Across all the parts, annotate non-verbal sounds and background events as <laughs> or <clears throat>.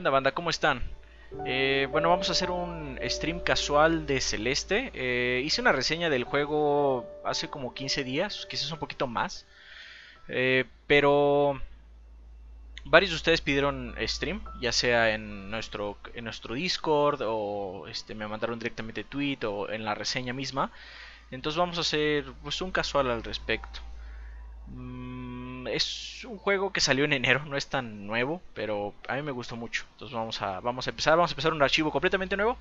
onda banda? ¿Cómo están? Eh, bueno, vamos a hacer un stream casual de Celeste. Eh, hice una reseña del juego hace como 15 días, quizás un poquito más. Eh, pero varios de ustedes pidieron stream, ya sea en nuestro, en nuestro Discord o este, me mandaron directamente tweet o en la reseña misma. Entonces vamos a hacer pues, un casual al respecto. Mm, es un juego que salió en enero, no es tan nuevo, pero a mí me gustó mucho. Entonces vamos a, vamos a empezar, vamos a empezar un archivo completamente nuevo.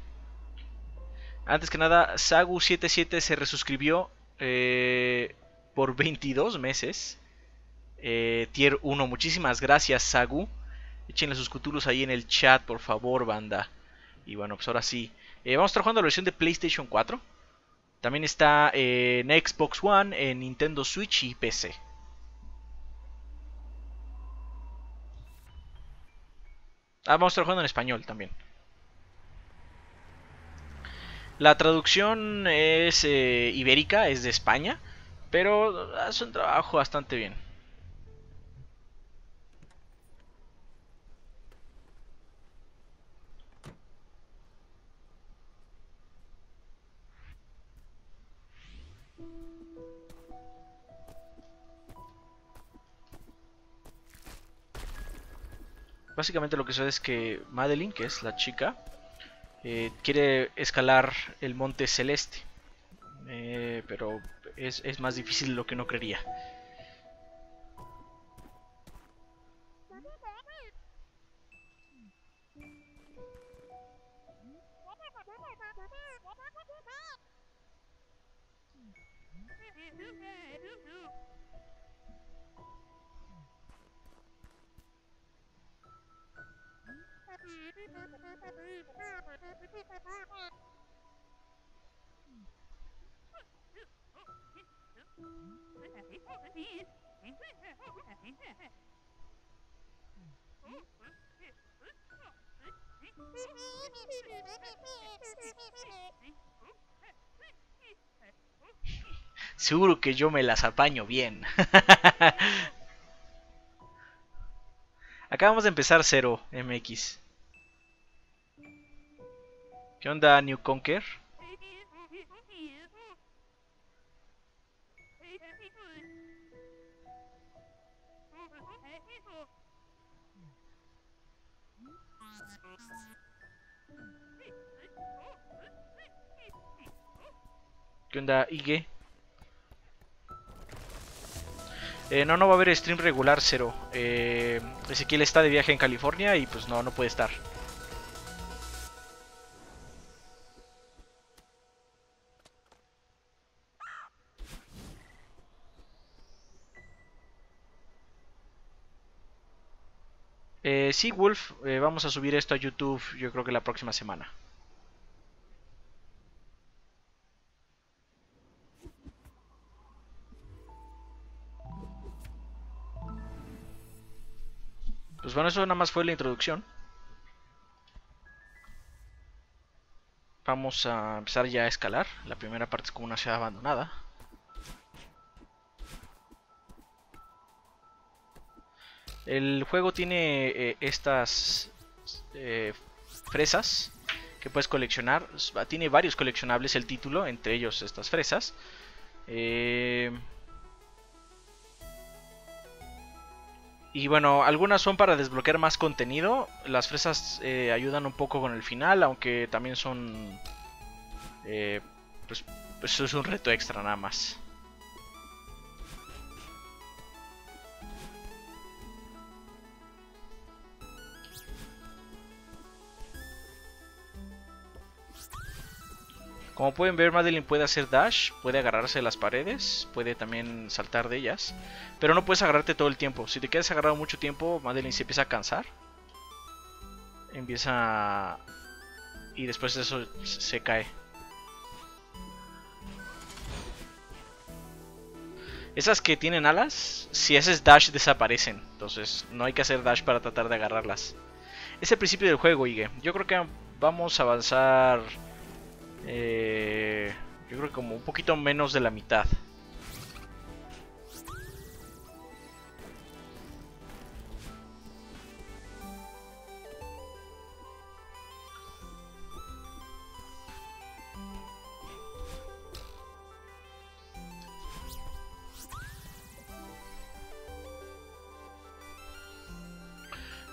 Antes que nada, Sagu77 se resuscribió eh, por 22 meses. Eh, tier 1, muchísimas gracias Sagu. Échenle sus cutulos ahí en el chat, por favor, banda. Y bueno, pues ahora sí. Eh, vamos a estar jugando la versión de PlayStation 4. También está en Xbox One, en Nintendo Switch y PC. Ah, vamos a en español también. La traducción es eh, ibérica, es de España, pero hace un trabajo bastante bien. Básicamente lo que sucede es que Madeline, que es la chica, eh, quiere escalar el monte celeste. Eh, pero es, es más difícil de lo que no creería. Seguro que yo me las apaño bien. <laughs> Acabamos de empezar 0 MX. ¿Qué onda, New Conquer? ¿Qué onda, Ige? Eh, no, no va a haber stream regular, cero. Eh, Ezequiel está de viaje en California y pues no, no puede estar. Eh, sí, Wolf, eh, vamos a subir esto a YouTube yo creo que la próxima semana. Pues bueno, eso nada más fue la introducción. Vamos a empezar ya a escalar. La primera parte es como una ciudad abandonada. El juego tiene eh, estas eh, fresas que puedes coleccionar. Tiene varios coleccionables el título, entre ellos estas fresas. Eh, y bueno, algunas son para desbloquear más contenido. Las fresas ayudan un poco con el final, aunque también son... pues, pues es un reto extra nada más. Como pueden ver, Madeline puede hacer dash, puede agarrarse de las paredes, puede también saltar de ellas. Pero no puedes agarrarte todo el tiempo. Si te quedas agarrado mucho tiempo, Madeline se empieza a cansar. Empieza... Y después de eso se cae. Esas que tienen alas, si haces dash desaparecen. Entonces no hay que hacer dash para tratar de agarrarlas. Es el principio del juego, Ige. Yo creo que vamos a avanzar eh, yo creo que como un poquito menos de la mitad.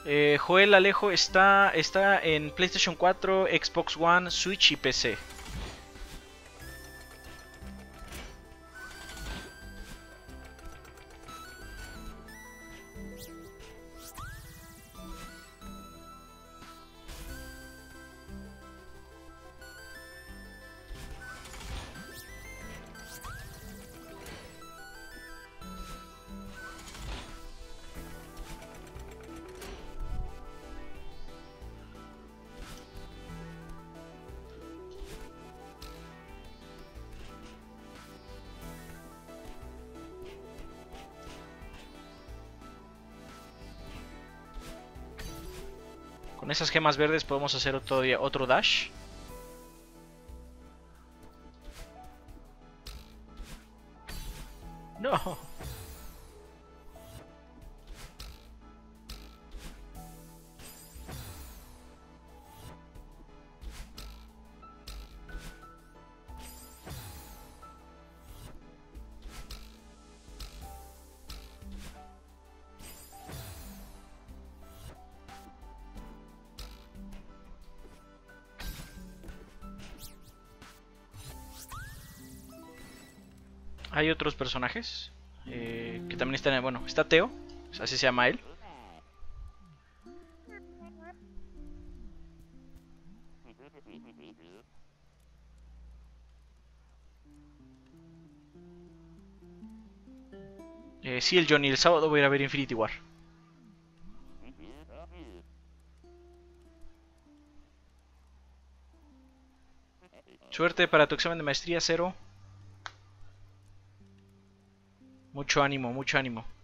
Eh, Joel Alejo está, está en PlayStation 4, Xbox One, Switch y PC. Esas gemas verdes podemos hacer otro, otro dash. Hay otros personajes eh, que también están. Bueno, está Teo, así se llama él. Eh, sí, el Johnny, el sábado voy a ir a ver Infinity War. Suerte para tu examen de maestría, cero. Mucho ánimo, mucho ánimo. <laughs>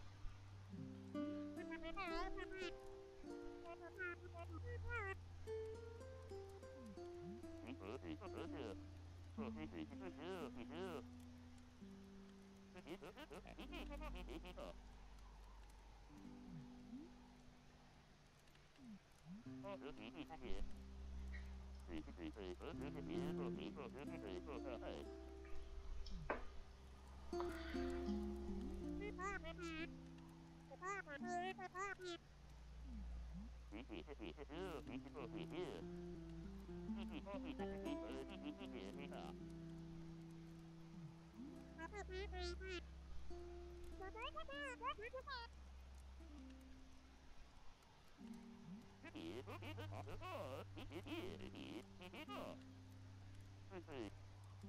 Mm-hmm.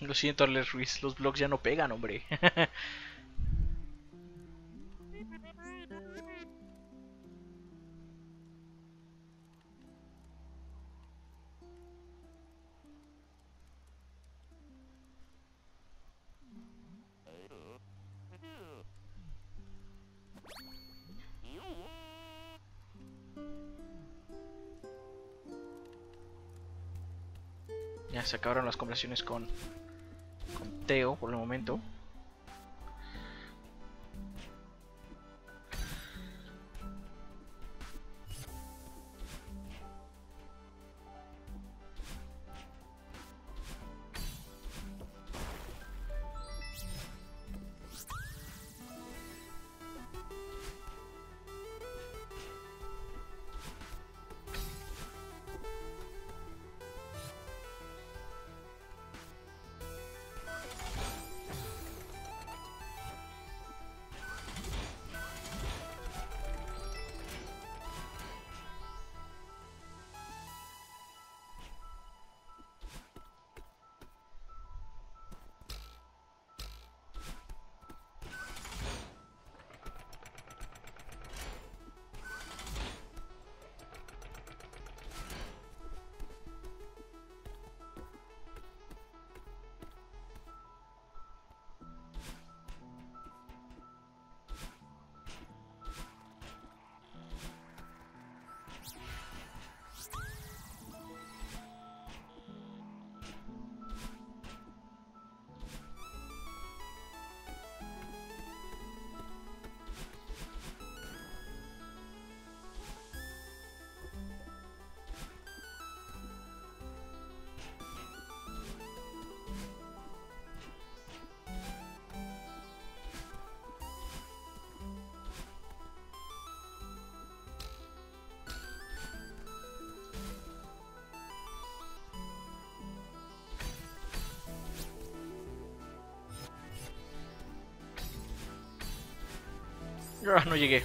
Lo siento, Arles Ruiz, los blogs ya no pegan, hombre. <laughs> se acabaron las conversaciones con, con Teo por el momento. No llegué.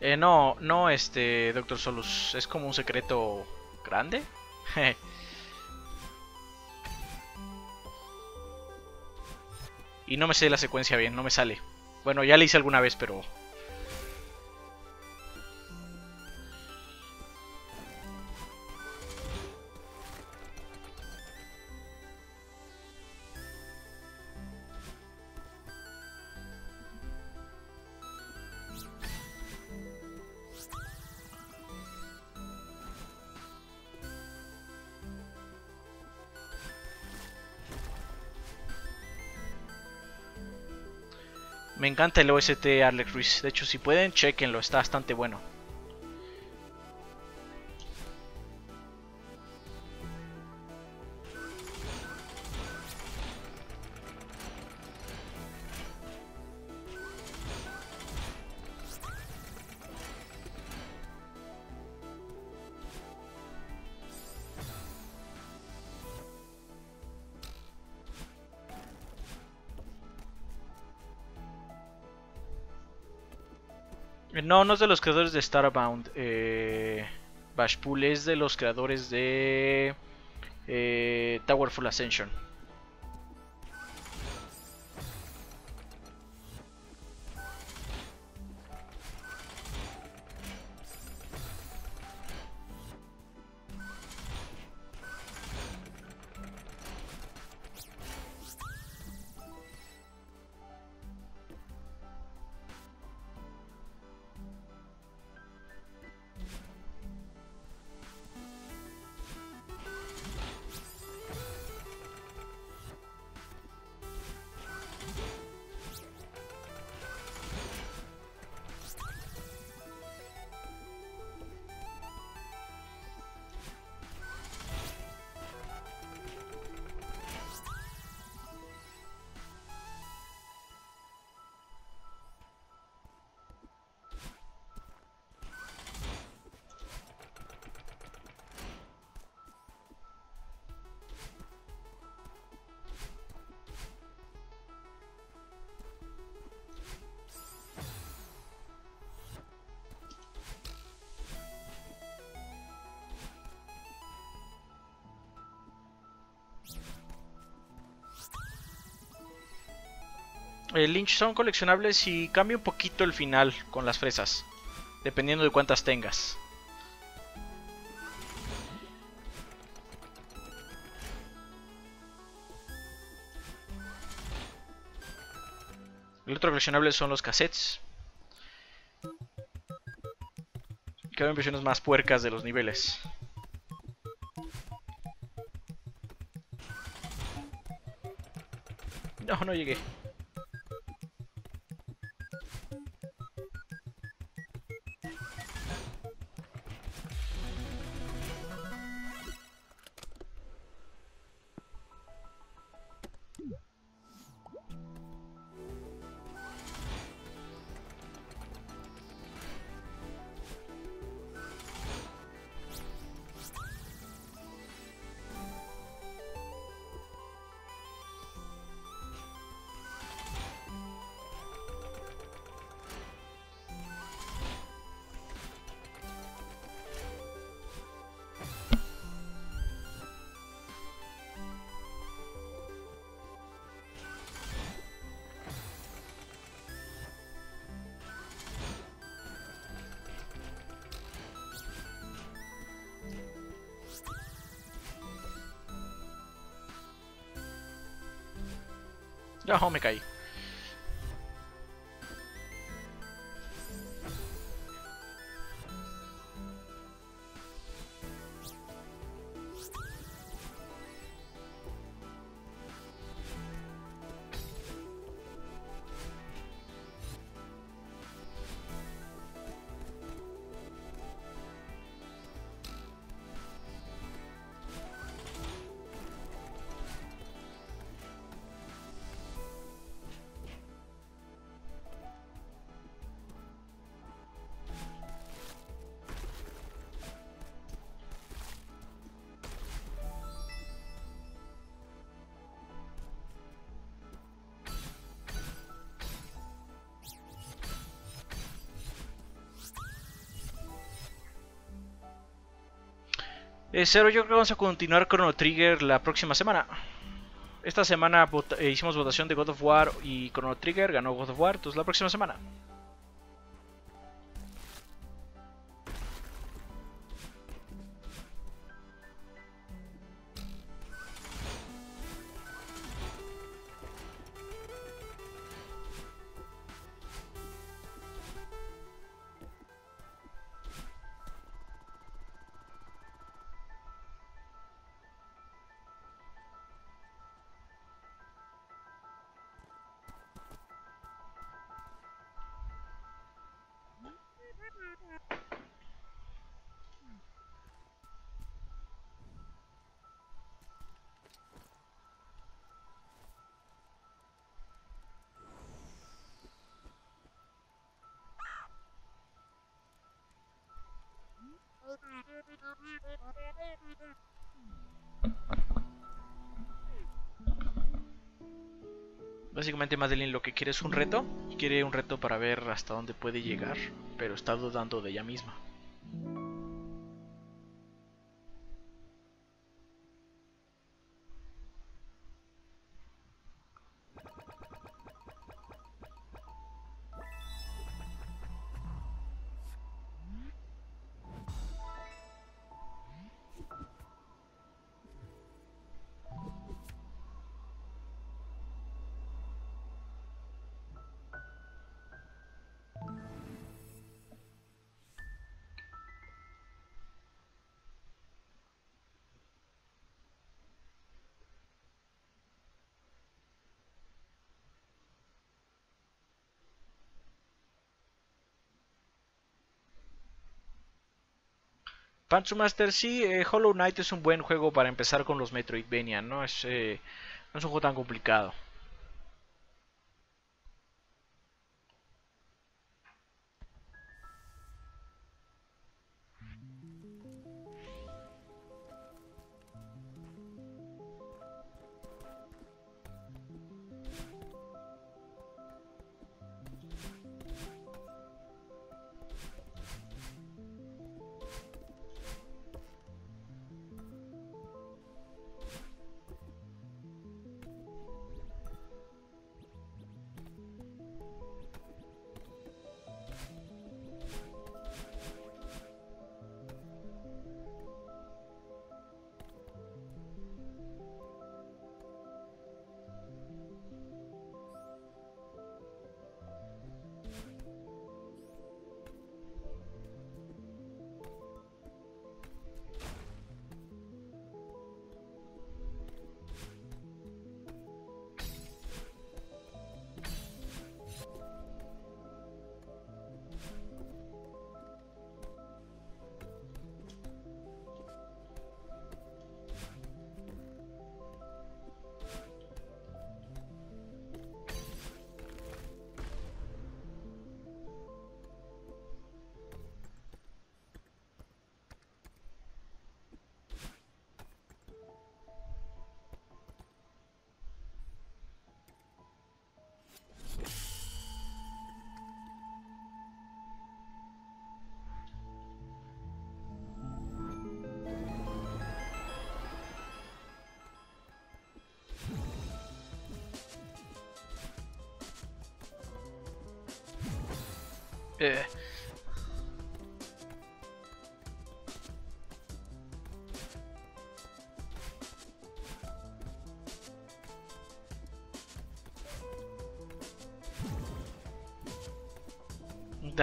Eh, no, no, este, Doctor Solus. Es como un secreto grande. <laughs> y no me sé la secuencia bien, no me sale. Bueno, ya le hice alguna vez, pero encanta el OST Alex Ruiz. De hecho, si pueden, chequenlo. Está bastante bueno. No, es de los creadores de Starbound. Eh, Bashpool es de los creadores de eh, Towerful Ascension. El Lynch son coleccionables y cambia un poquito el final con las fresas. Dependiendo de cuántas tengas. El otro coleccionable son los cassettes. Hay versiones más puercas de los niveles. No, no llegué. No, me caí. Eh, Cero, yo creo que vamos a continuar Chrono Trigger la próxima semana. Esta semana eh, hicimos votación de God of War y Chrono Trigger, ganó God of War, entonces la próxima semana. Básicamente Madeline lo que quiere es un reto. Quiere un reto para ver hasta dónde puede llegar, pero está dudando de ella misma. Pancho Master, sí, eh, Hollow Knight es un buen juego para empezar con los Metroidvania, no es, eh, no es un juego tan complicado.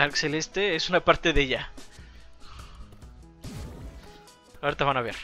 Dark Celeste es una parte de ella. Ahorita van a ver.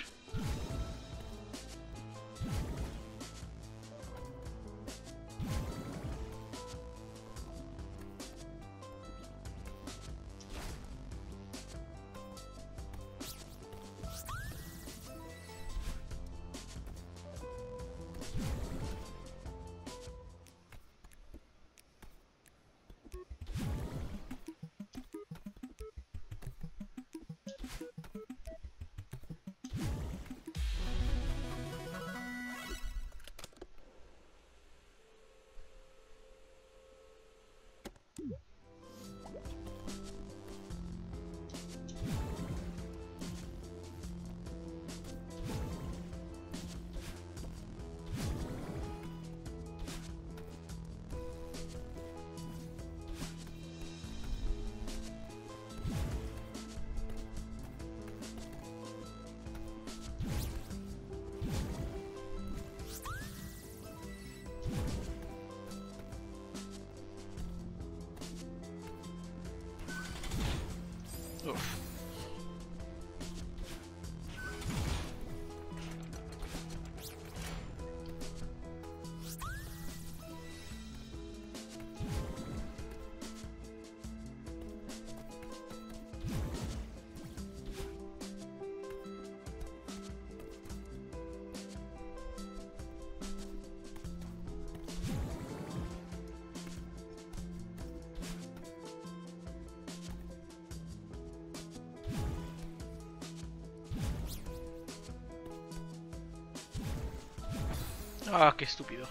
Ah, qué estúpido.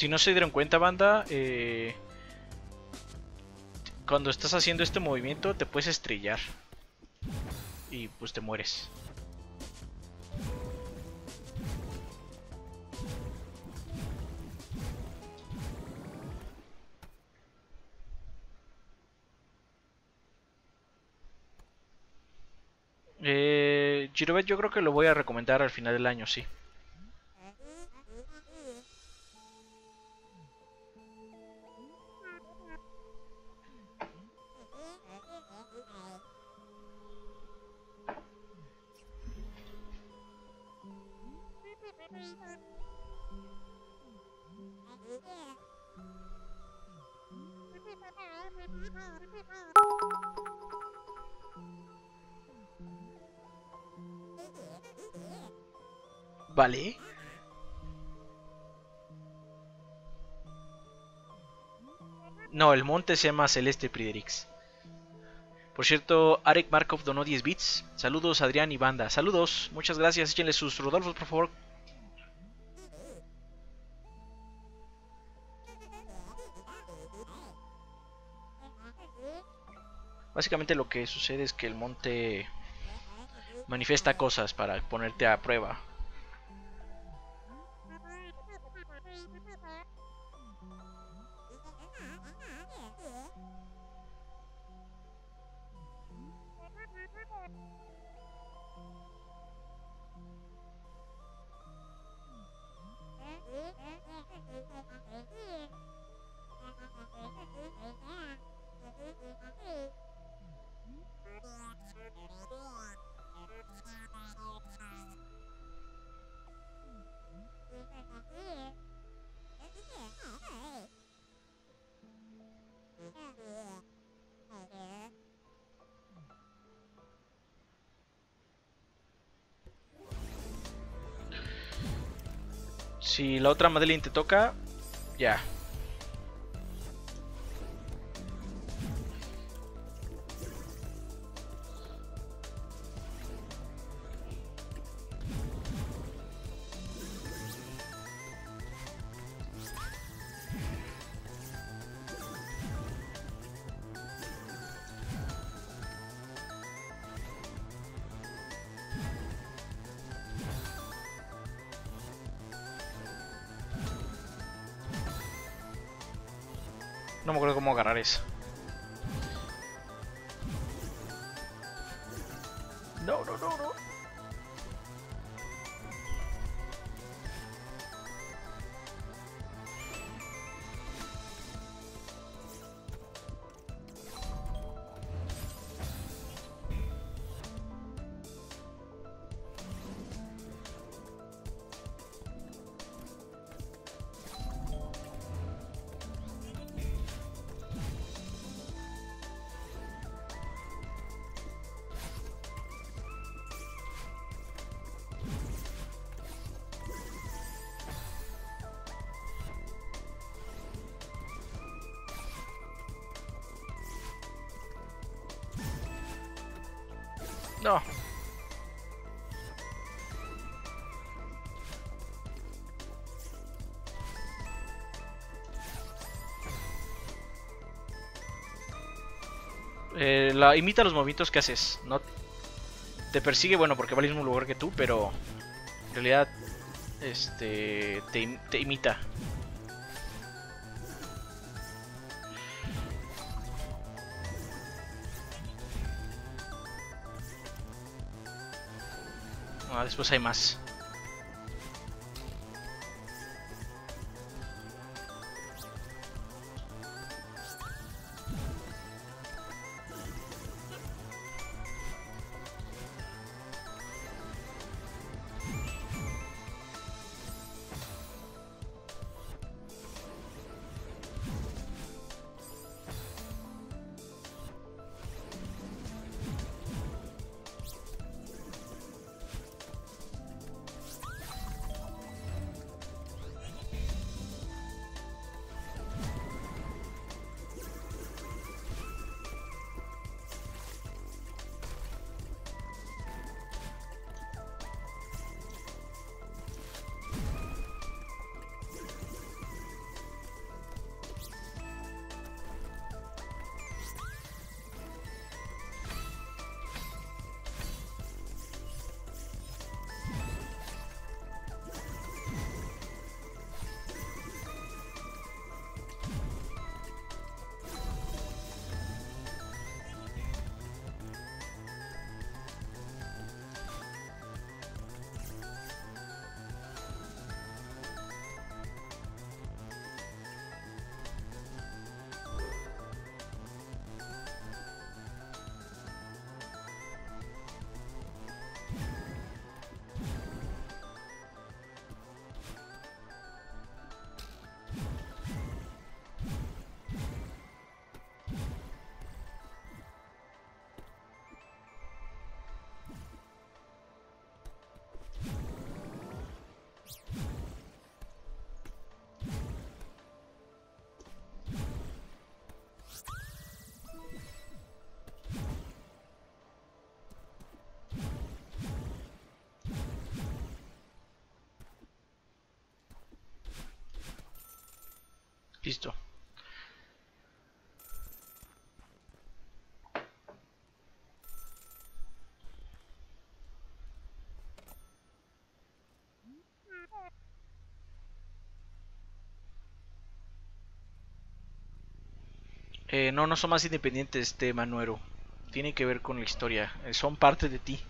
Si no se dieron cuenta, banda, eh, cuando estás haciendo este movimiento te puedes estrellar. Y pues te mueres. Eh, Girobet yo creo que lo voy a recomendar al final del año, sí. El monte se llama Celeste Priderix. Por cierto, Arek Markov donó 10 bits. Saludos Adrián y banda. Saludos, muchas gracias. Échenle sus Rodolfos, por favor. Básicamente lo que sucede es que el monte manifiesta cosas para ponerte a prueba. Si la otra Madeline te toca, ya. No me acuerdo cómo agarrar eso. La, imita los movimientos que haces. No te persigue, bueno, porque va al mismo lugar que tú, pero en realidad este te, te imita. Ah, después hay más. Eh, no, no son más independientes, este Manuero. Tiene que ver con la historia. Eh, son parte de ti.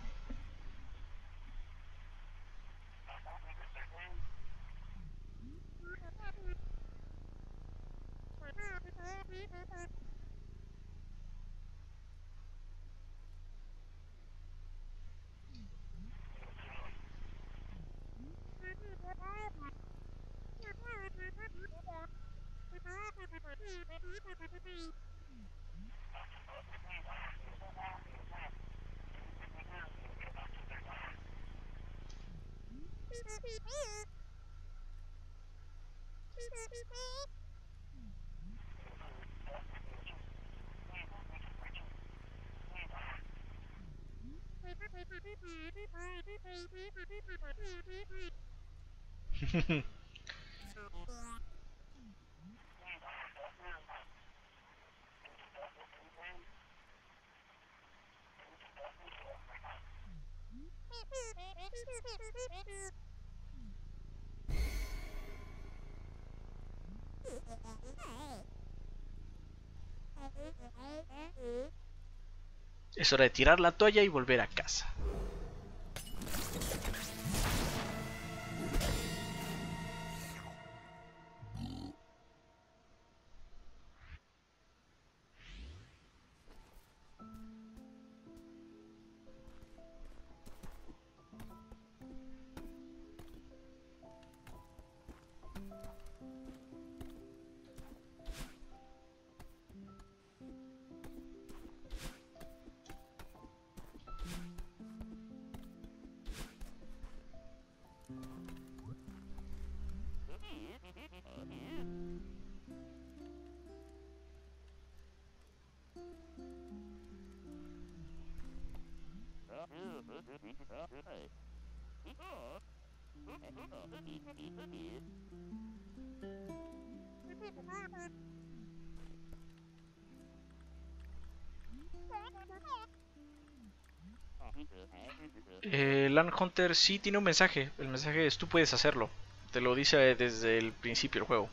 Hora de tirar la toalla y volver a casa. Eh, Hunter sí tiene un mensaje. El mensaje es tú puedes hacerlo. Te lo dice desde el principio del juego.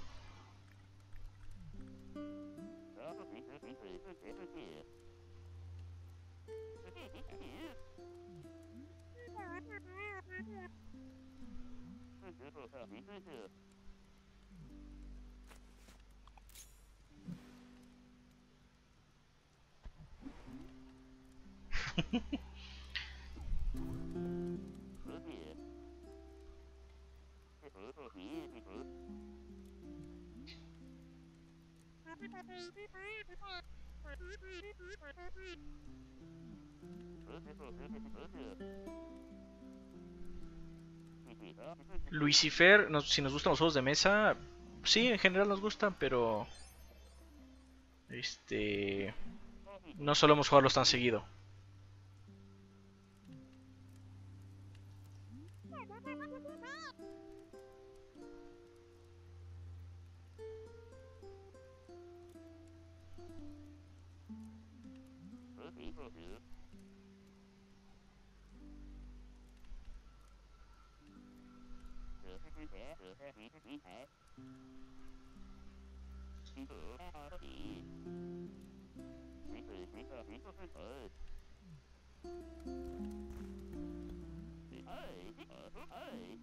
<laughs> Lucifer, no, si nos gustan los juegos de mesa, sí, en general nos gustan, pero este no solemos jugarlos tan seguido. out of here. Hey! Hey!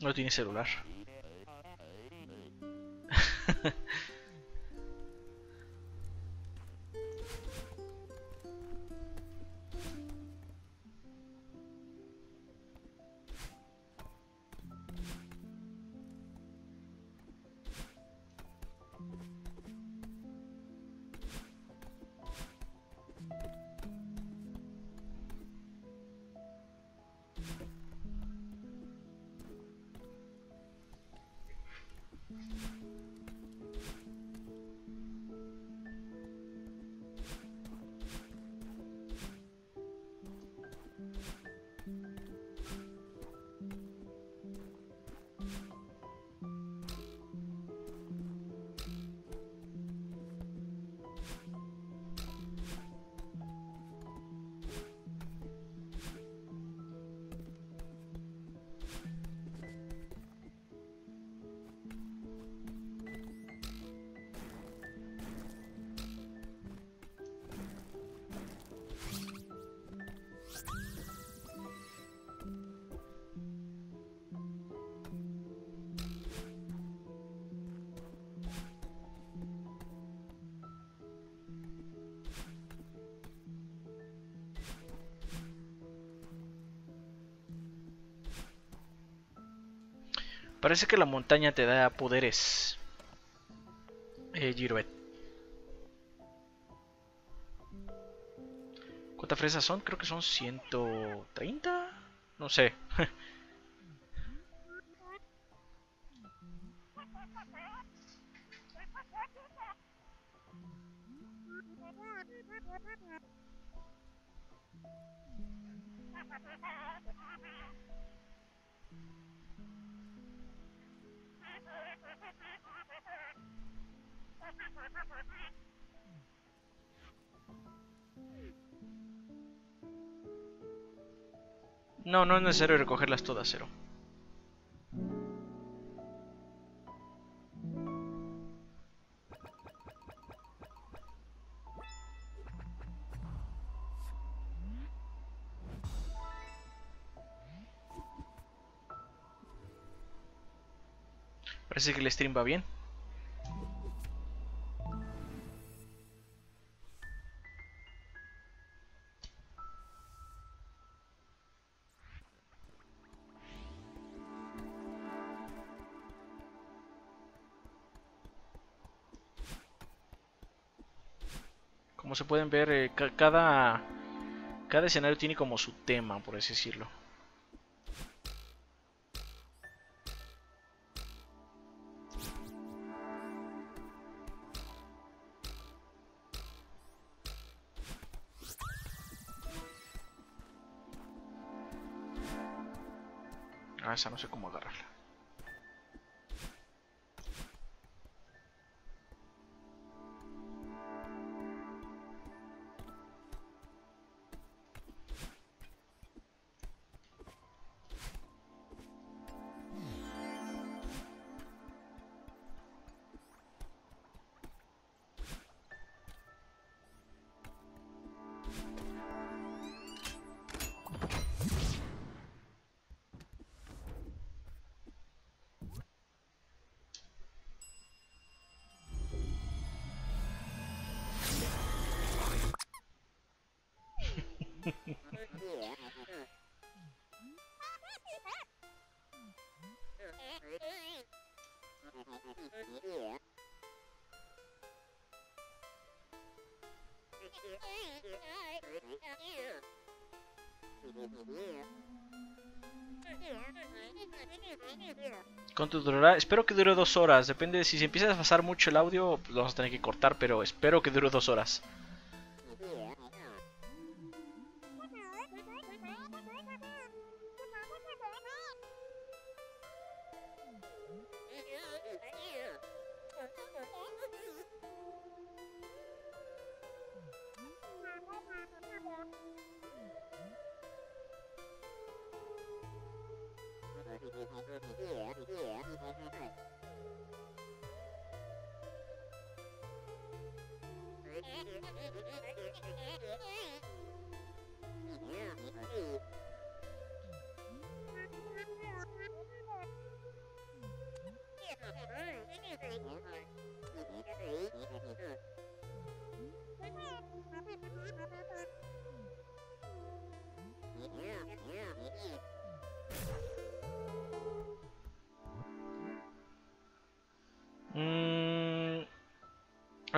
No tiene celular. <laughs> Parece que la montaña te da poderes. Eh, Giroet. ¿Cuántas fresas son? Creo que son 130. No sé. <laughs> No, es necesario recogerlas todas, cero. Parece que el stream va bien. pueden ver, eh, cada, cada escenario tiene como su tema, por así decirlo. Ah, esa no sé cómo agarrar. ¿Cuánto durará? Espero que dure dos horas. Depende de si se empieza a pasar mucho el audio, pues lo vamos a tener que cortar, pero espero que dure dos horas.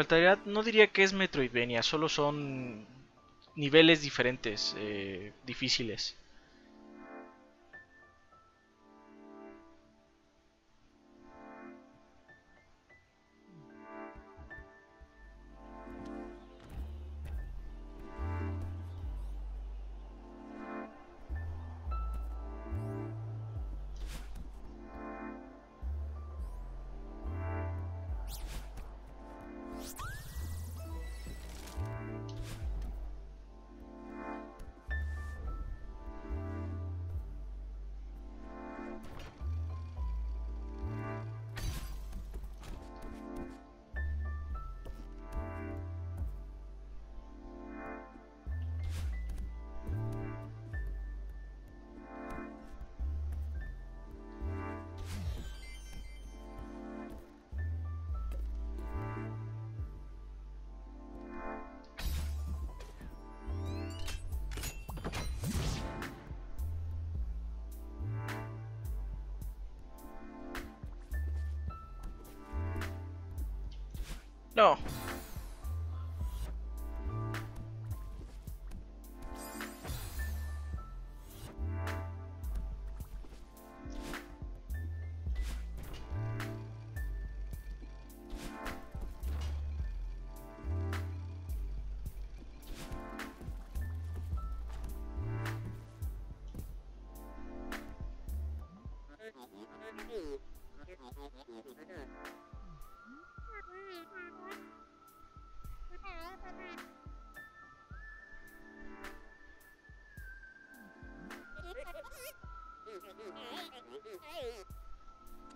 Realidad no diría que es Metroidvania, solo son niveles diferentes, eh, difíciles.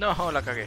No, la cagué.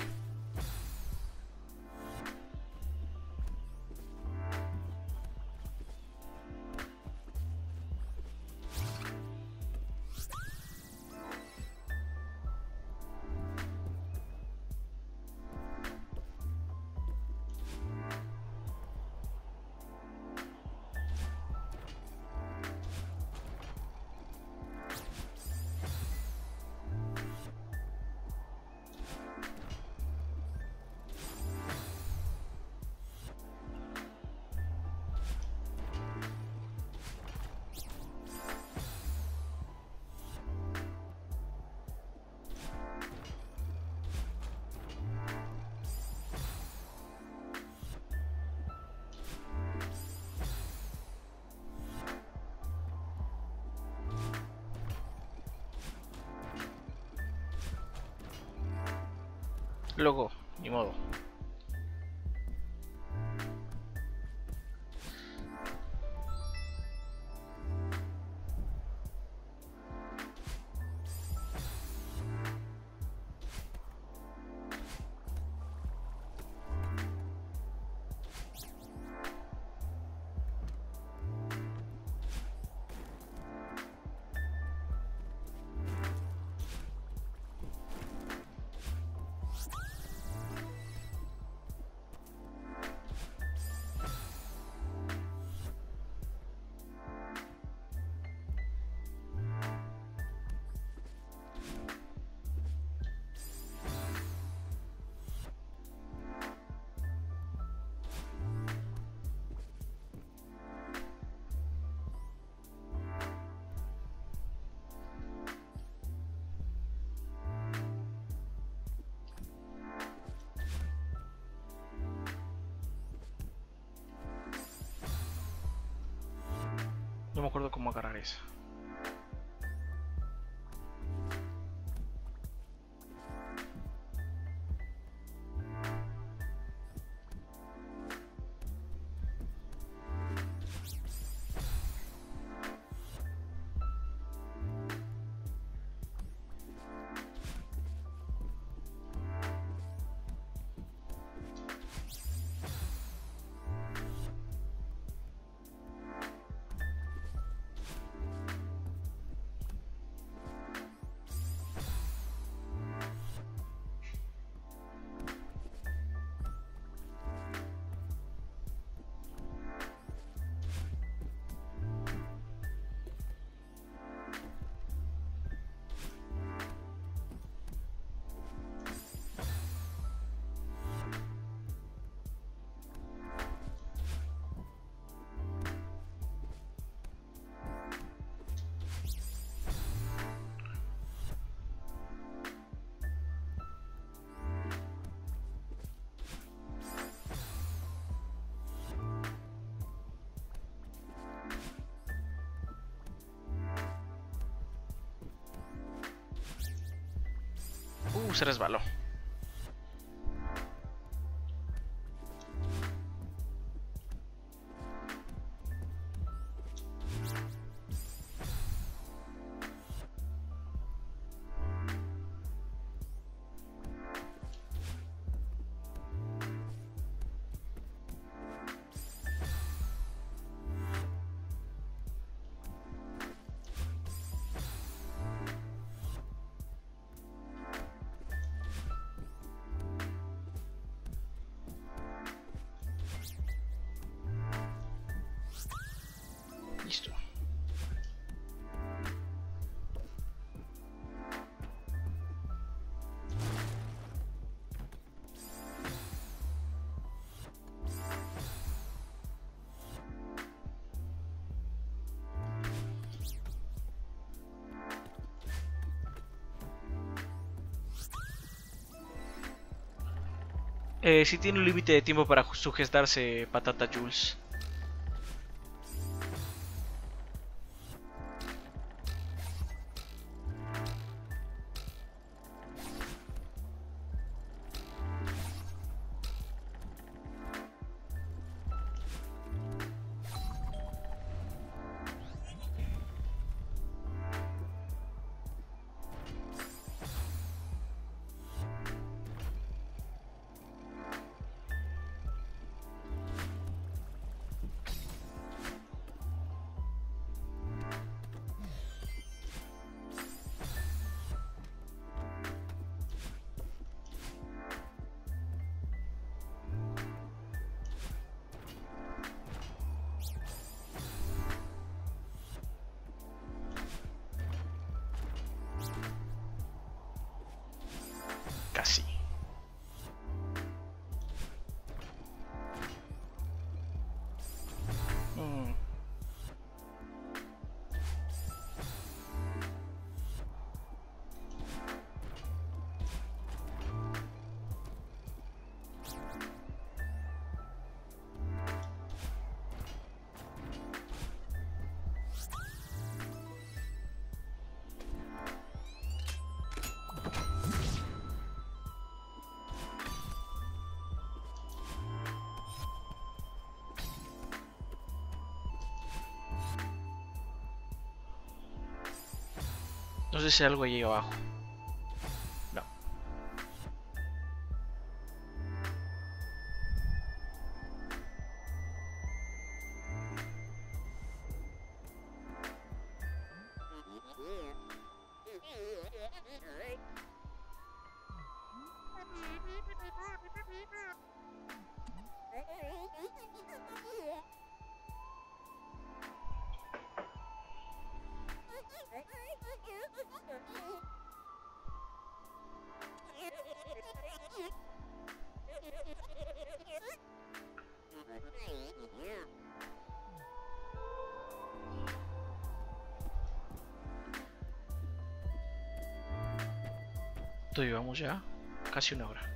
Cómo agarrar eso. Se resbaló. Eh, si tiene un límite de tiempo para sugestarse, patata Jules. Sé algo ahí abajo. ¿Cuánto llevamos ya? Casi una hora.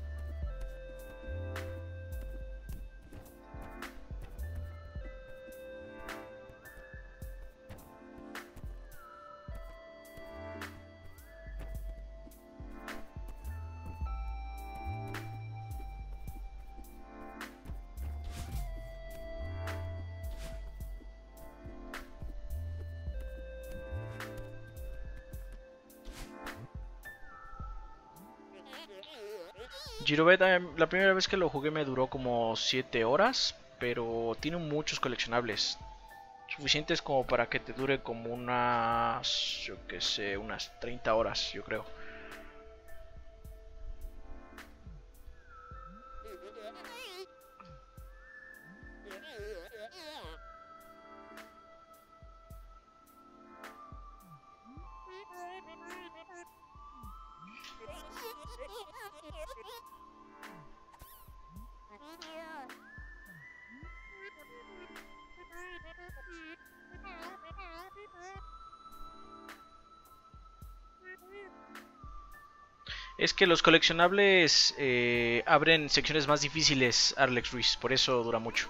Girobet, eh, la primera vez que lo jugué me duró como 7 horas, pero tiene muchos coleccionables. Suficientes como para que te dure como unas, yo que sé, unas 30 horas, yo creo. Que los coleccionables eh, abren secciones más difíciles, Arlex Ruiz, por eso dura mucho.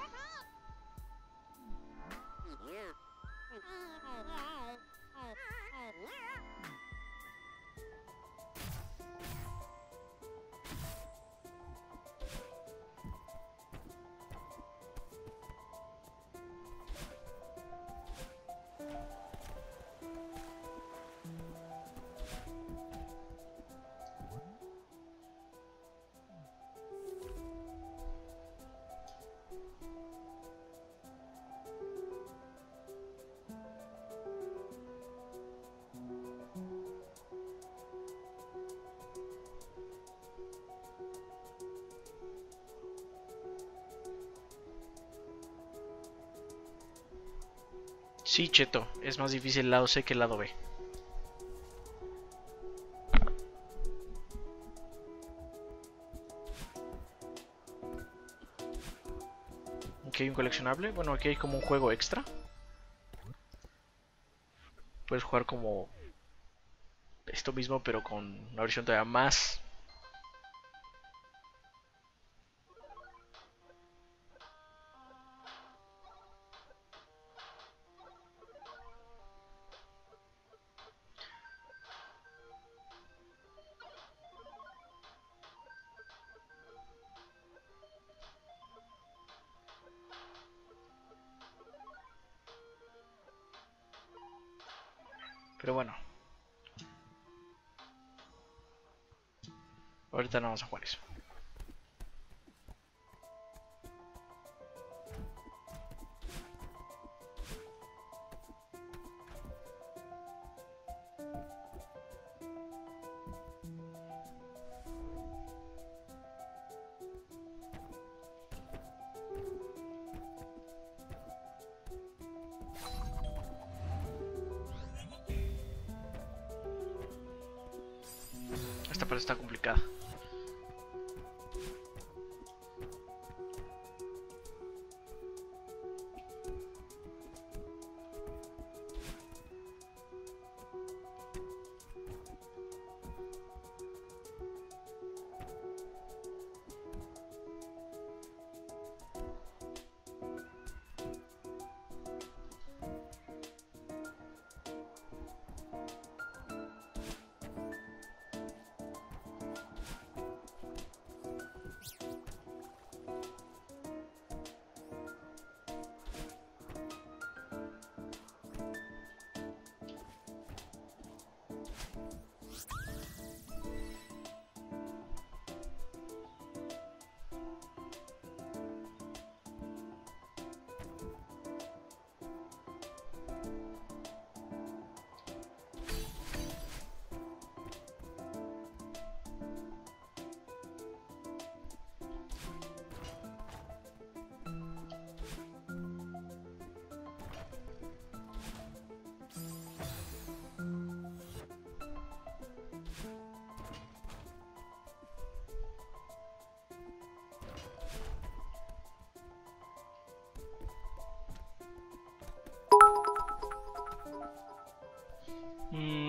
Es más difícil el lado C que el lado B. Aquí hay un coleccionable. Bueno, aquí hay como un juego extra. Puedes jugar como esto mismo, pero con una versión todavía más No vamos a jugar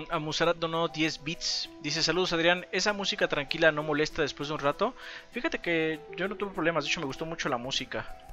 a Musarat donó 10 bits. Dice, saludos Adrián, ¿esa música tranquila no molesta después de un rato? Fíjate que yo no tuve problemas, de hecho me gustó mucho la música.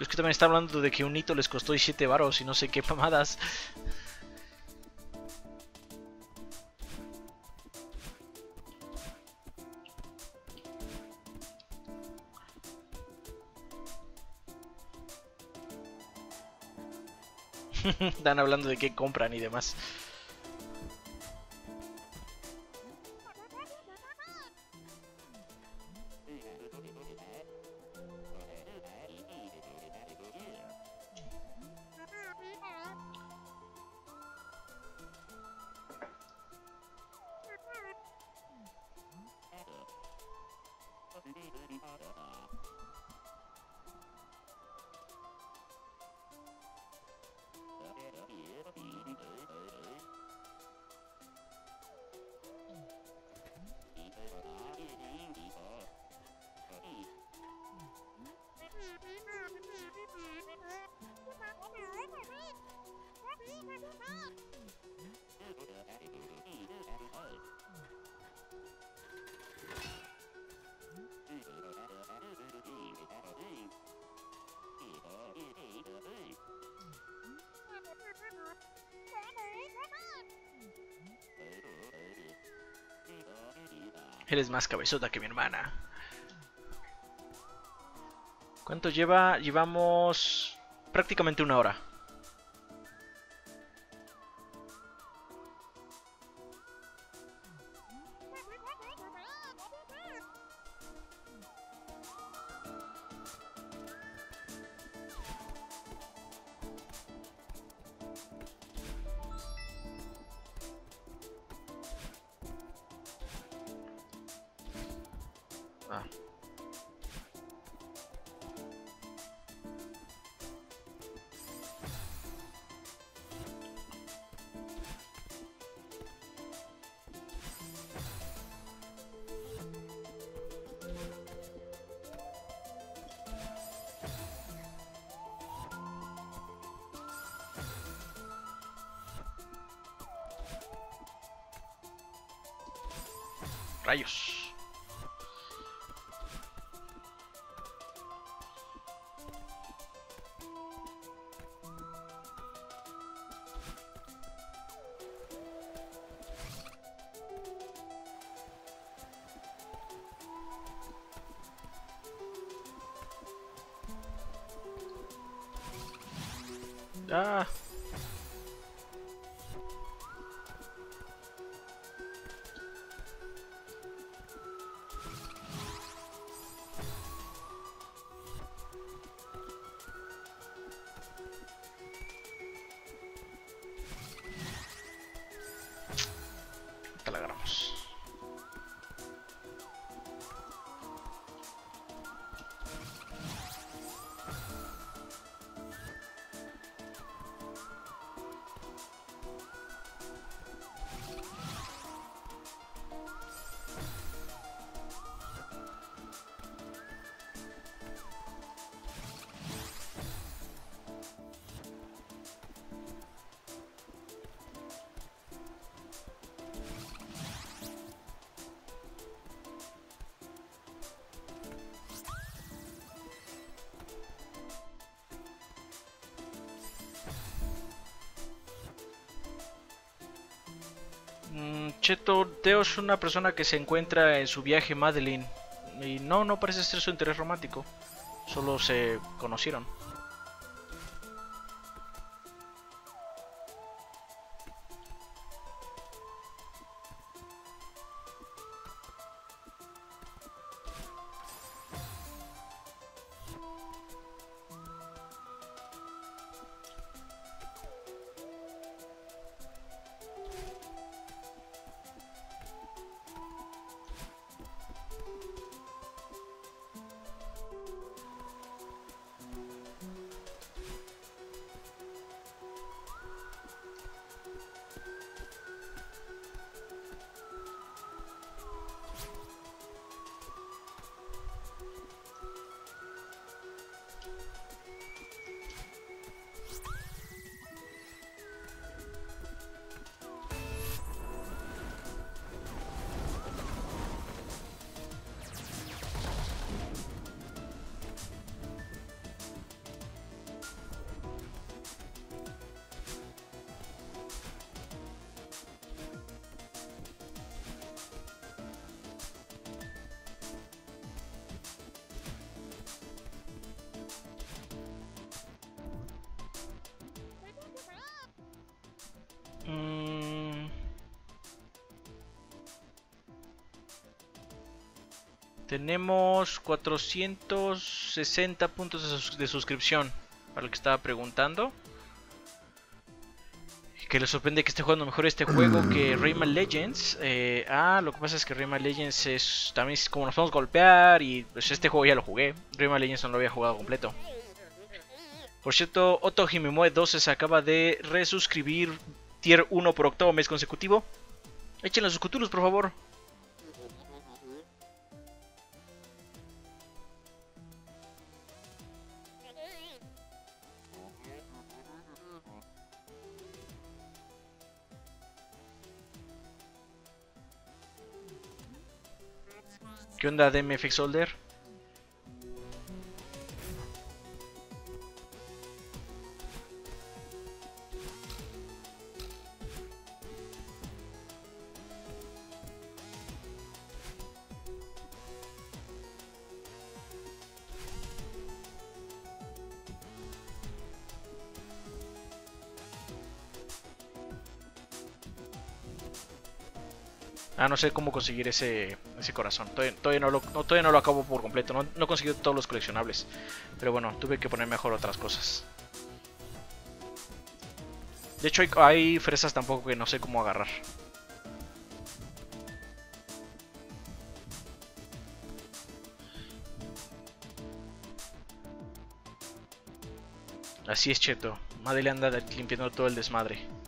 Es que también está hablando de que un hito les costó 17 varos y no sé qué pamadas. <laughs> Están hablando de qué compran y demás. Eres más cabezota que mi hermana. ¿Cuánto lleva? Llevamos prácticamente una hora. Cheto, Teo es una persona que se encuentra en su viaje Madeline. Y no, no parece ser su interés romántico. Solo se conocieron. Tenemos 460 puntos de, sus- de suscripción. Para el que estaba preguntando. Que le sorprende que esté jugando mejor este juego <clears throat> que Rayman Legends. Eh, ah, lo que pasa es que Rayman Legends es también es como nos podemos golpear. Y pues este juego ya lo jugué. Rayman Legends no lo había jugado completo. Por cierto, Otto Himimue 12 se acaba de resuscribir Tier 1 por octavo mes consecutivo. Échenle sus cutulos, por favor. Onda, DMFX Solder? Sé cómo conseguir ese, ese corazón. Todavía, todavía no lo, no, todavía no lo acabo por completo. No, no he conseguido todos los coleccionables. Pero bueno, tuve que poner mejor otras cosas. De hecho, hay, fresas tampoco que no sé cómo agarrar. Así es, Cheto. Madre anda limpiando todo el desmadre.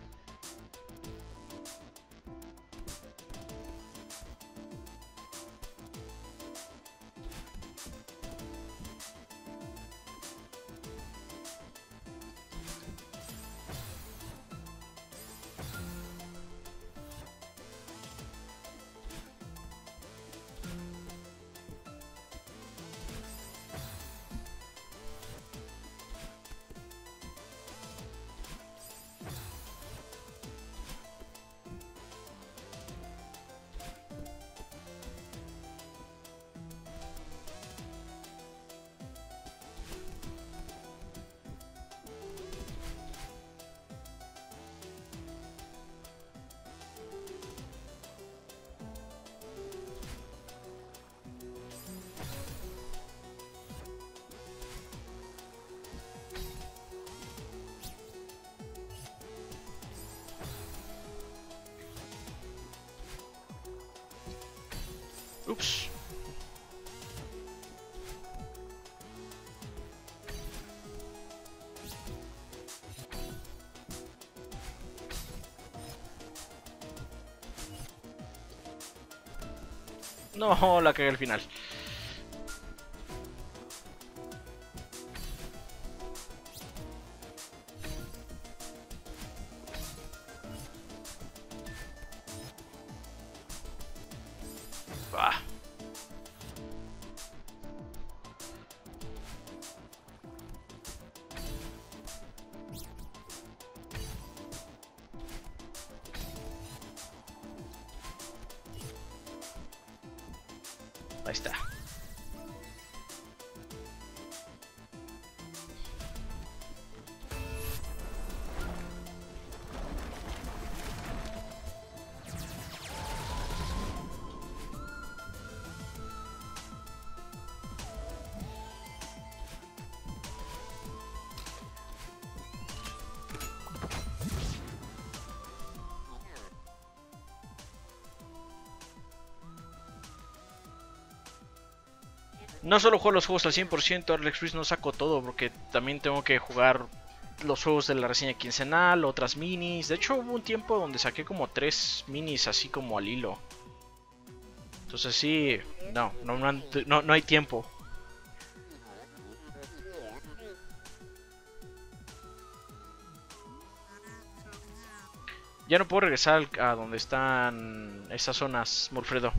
No, la cagué al final. No solo juego los juegos al 100%, Alex Ruiz no saco todo porque también tengo que jugar los juegos de la reseña quincenal, otras minis. De hecho hubo un tiempo donde saqué como tres minis así como al hilo. Entonces sí, no, no, no, no hay tiempo. Ya no puedo regresar a donde están esas zonas, Morfredo.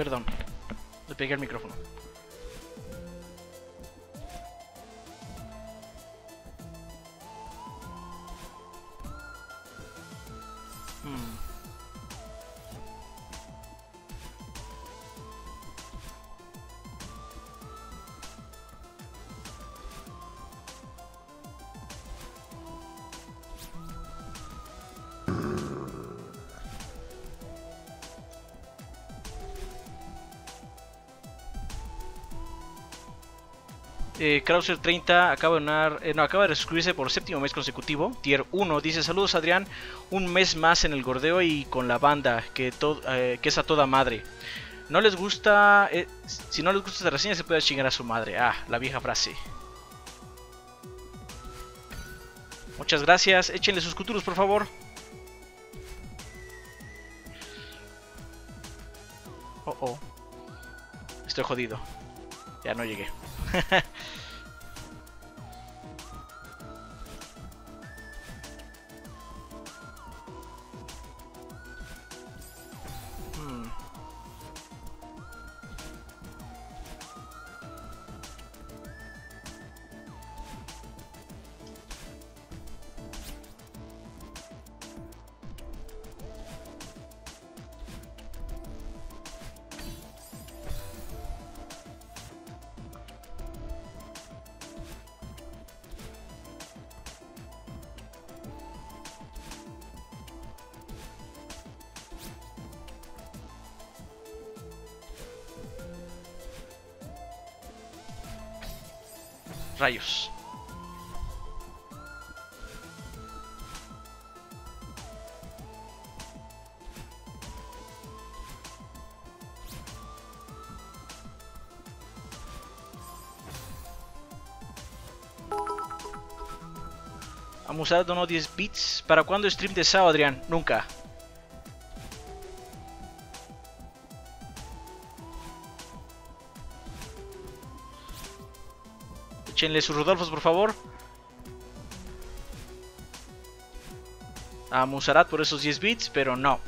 Perdón, le pegué el micrófono. Eh, Krauser 30 acaba de, eh, no, acaba de suscribirse por séptimo mes consecutivo. Tier 1 dice: Saludos Adrián, un mes más en el gordeo y con la banda, que, eh, es a toda madre. No les gusta. Si no les gusta esta reseña, se puede chingar a su madre. Ah, la vieja frase. Muchas gracias. Échenle sus culturas, por favor. Oh, oh. Estoy jodido. Ya no llegué. <laughs> Donó 10 bits. ¿Para cuándo stream de SAO, Adrián? Nunca. Échenle sus Rodolfos, por favor. A Musarat por esos 10 bits, pero no.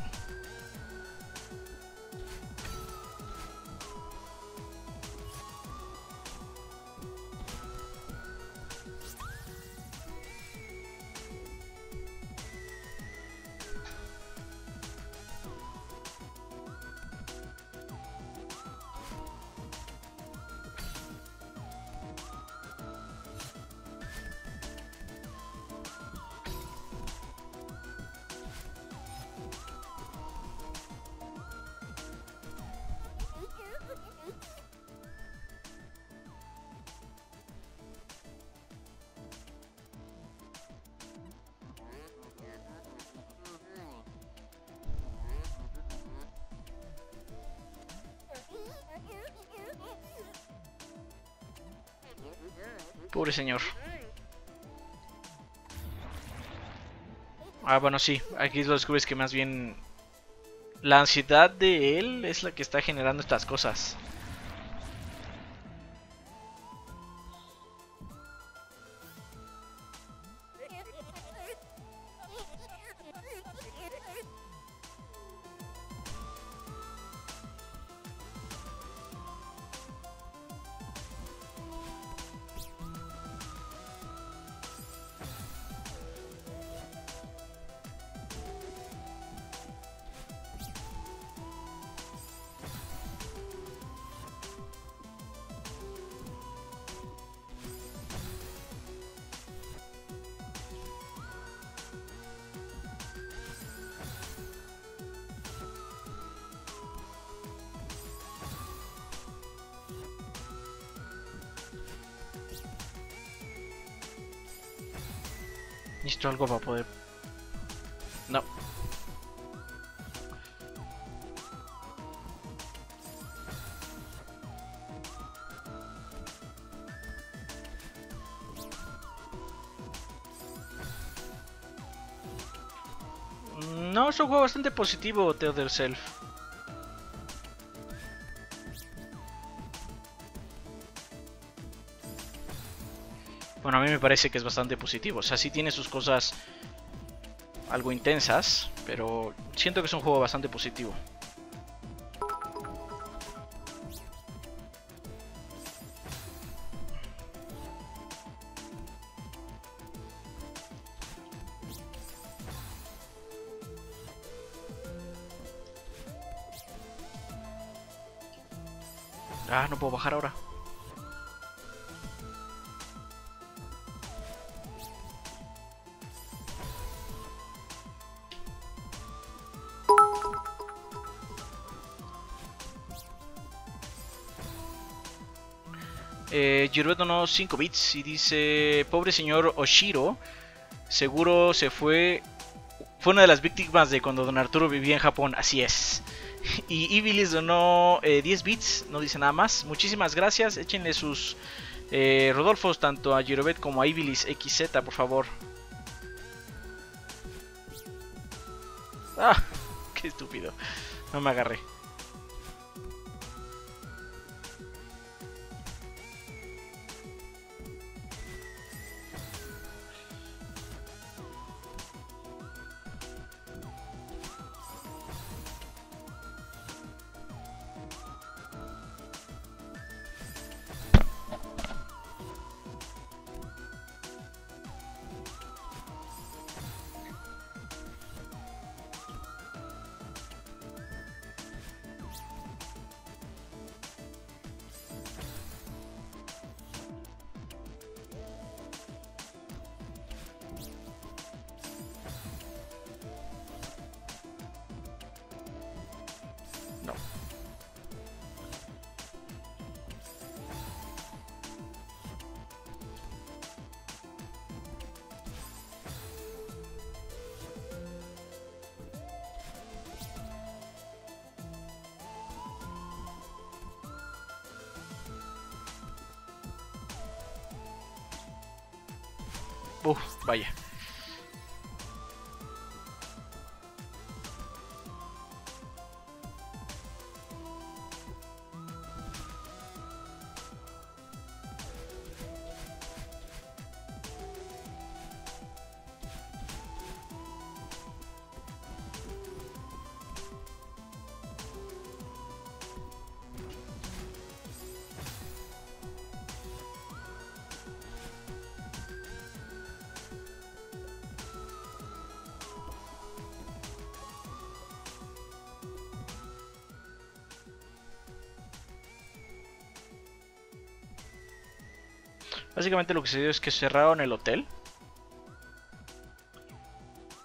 Pobre señor. Ah, bueno, sí. Aquí lo descubres que más bien la ansiedad de él es la que está generando estas cosas. Necesito algo para poder... No. No, es un juego bastante positivo, Theodore Self. Bueno, a mí me parece que es bastante positivo. O sea, sí tiene sus cosas algo intensas, pero siento que es un juego bastante positivo. Eh, donó 5 bits y dice, pobre señor Oshiro, seguro se fue... Fue una de las víctimas de cuando Don Arturo vivía en Japón, así es. Y Ibilis donó 10 eh, bits, no dice nada más. Muchísimas gracias, échenle sus eh, Rodolfos tanto a Girobet como a Ibilis XZ, por favor. Ah, <laughs> qué estúpido. No me agarré. Uf, vaya. Básicamente lo que se dio es que cerraron el hotel.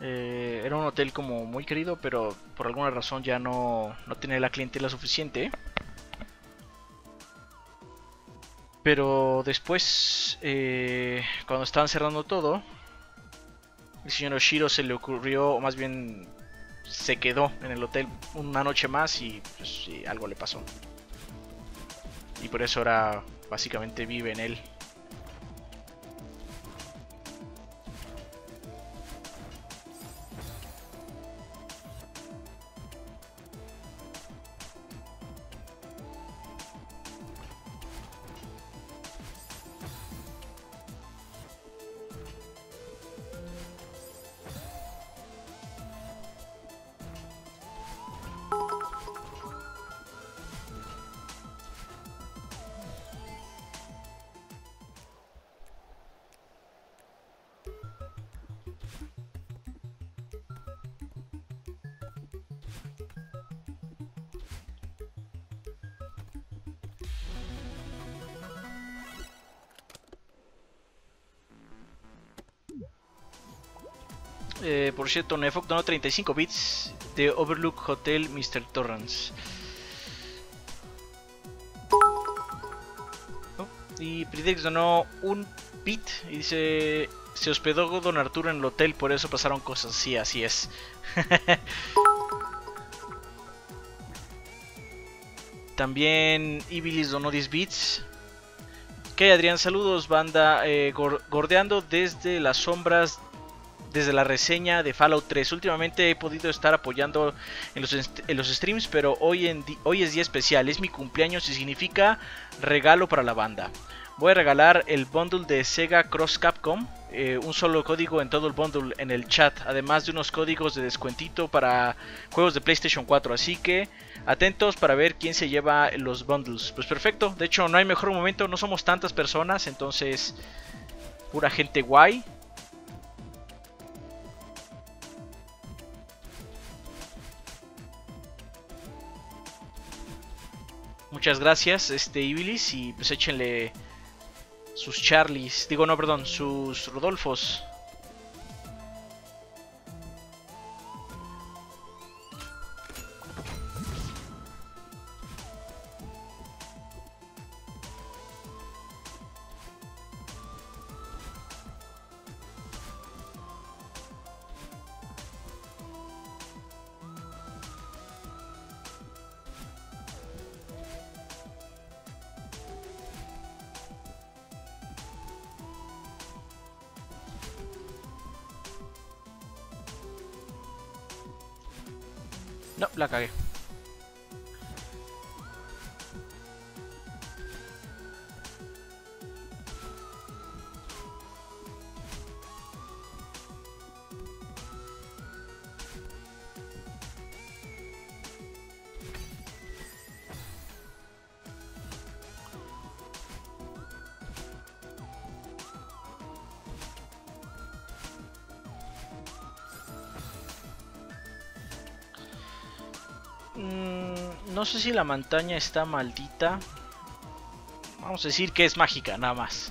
Eh, era un hotel como muy querido, pero por alguna razón ya no, no tenía la clientela suficiente. Pero después, eh, cuando estaban cerrando todo, el señor Oshiro se le ocurrió, o más bien se quedó en el hotel una noche más y pues, algo le pasó. Y por eso ahora básicamente vive en él. Por cierto, donó 35 bits de Overlook Hotel Mr. Torrance. Y Pridex donó un bit y dice: Se hospedó Don Arturo en el hotel, por eso pasaron cosas. Sí, así es. <laughs> También Ibilis donó 10 bits. Ok, Adrián, saludos, banda. Eh, gordeando desde las sombras desde la reseña de Fallout 3. Últimamente he podido estar apoyando en los, en los streams, pero hoy, en hoy es día especial, es mi cumpleaños y significa regalo para la banda. Voy a regalar el bundle de Sega Cross Capcom, eh, un solo código en todo el bundle en el chat, además de unos códigos de descuentito para juegos de PlayStation 4. Así que atentos para ver quién se lleva los bundles. Pues perfecto, de hecho no hay mejor momento, no somos tantas personas, entonces pura gente guay. Muchas gracias, este Ibilis, y pues échenle sus Charlies, digo no, perdón, sus Rodolfos. Si la montaña está maldita. Vamos a decir que es mágica, nada más.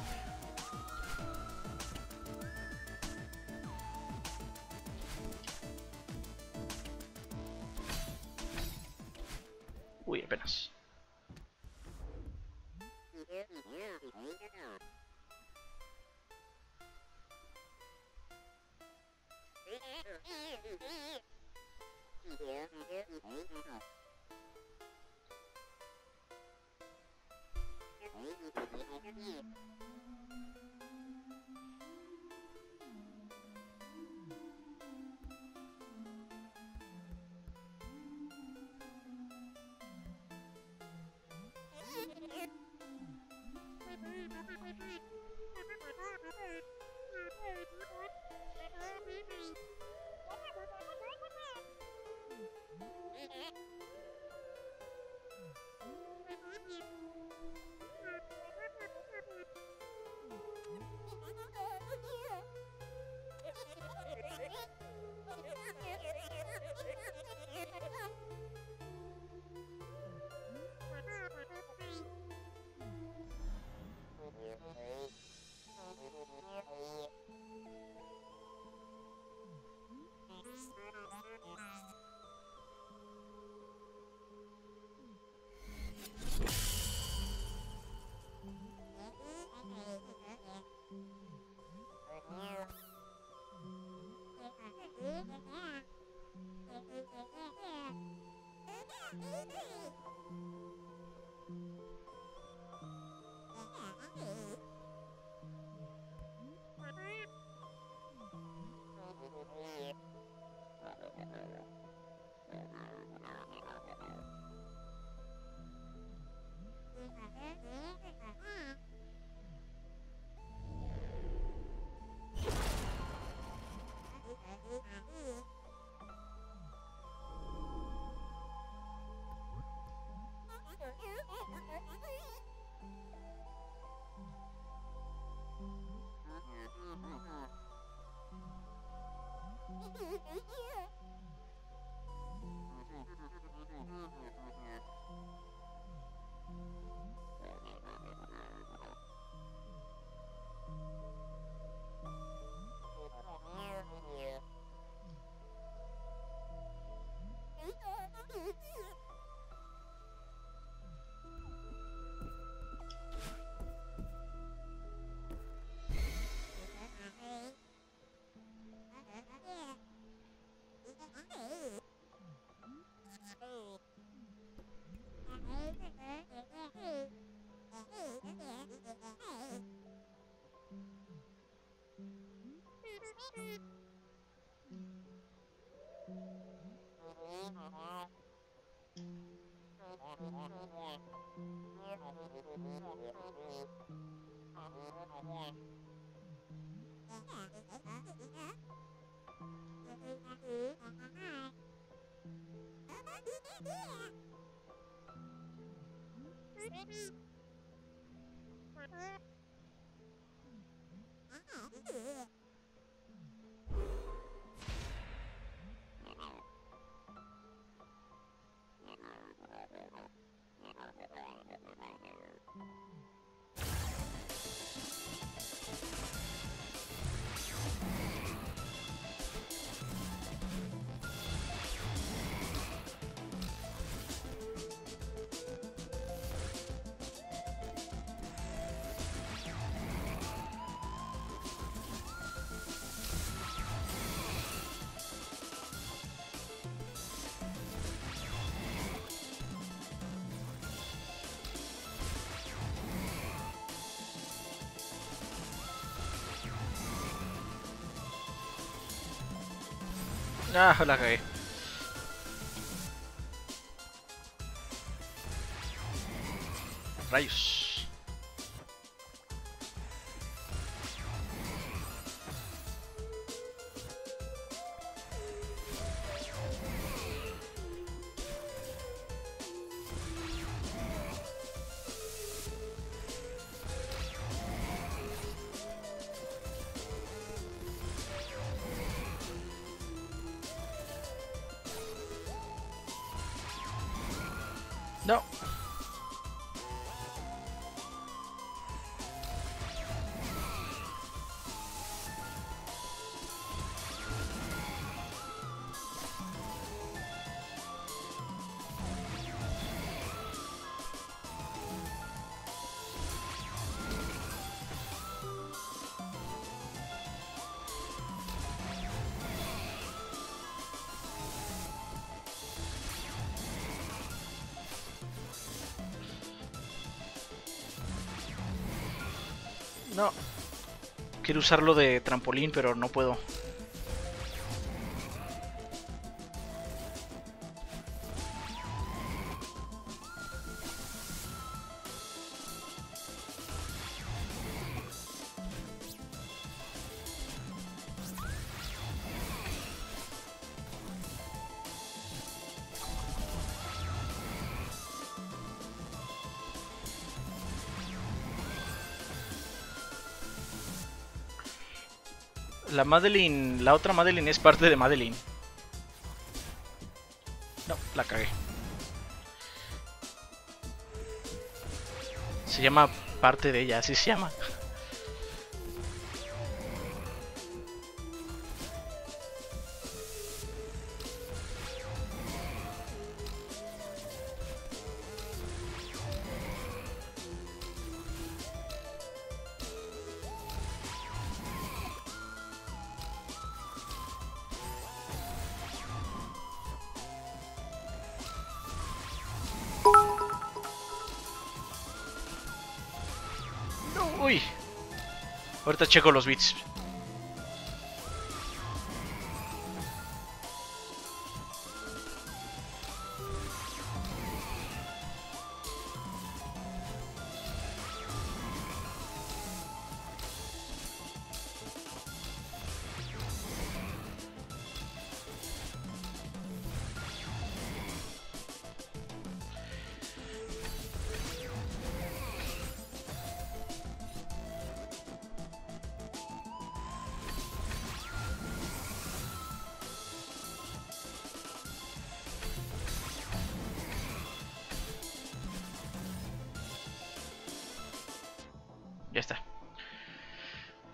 Yeah. Yeah. Ah, la cagué. Rayos. Quiero usarlo de trampolín, pero no puedo. La Madeline, la otra Madeline es parte de Madeline. No, la cagué. Se llama parte de ella, así se llama. Ahorita checo los bits.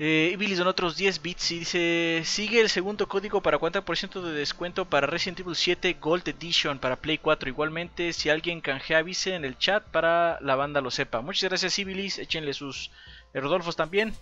Eh, Billy son otros 10 bits y dice, sigue el segundo código para 40% de descuento para Resident Evil 7 Gold Edition para Play 4. Igualmente, si alguien canjea, avise en el chat para la banda lo sepa. Muchas gracias, Civilis. Échenle sus Rodolfos también.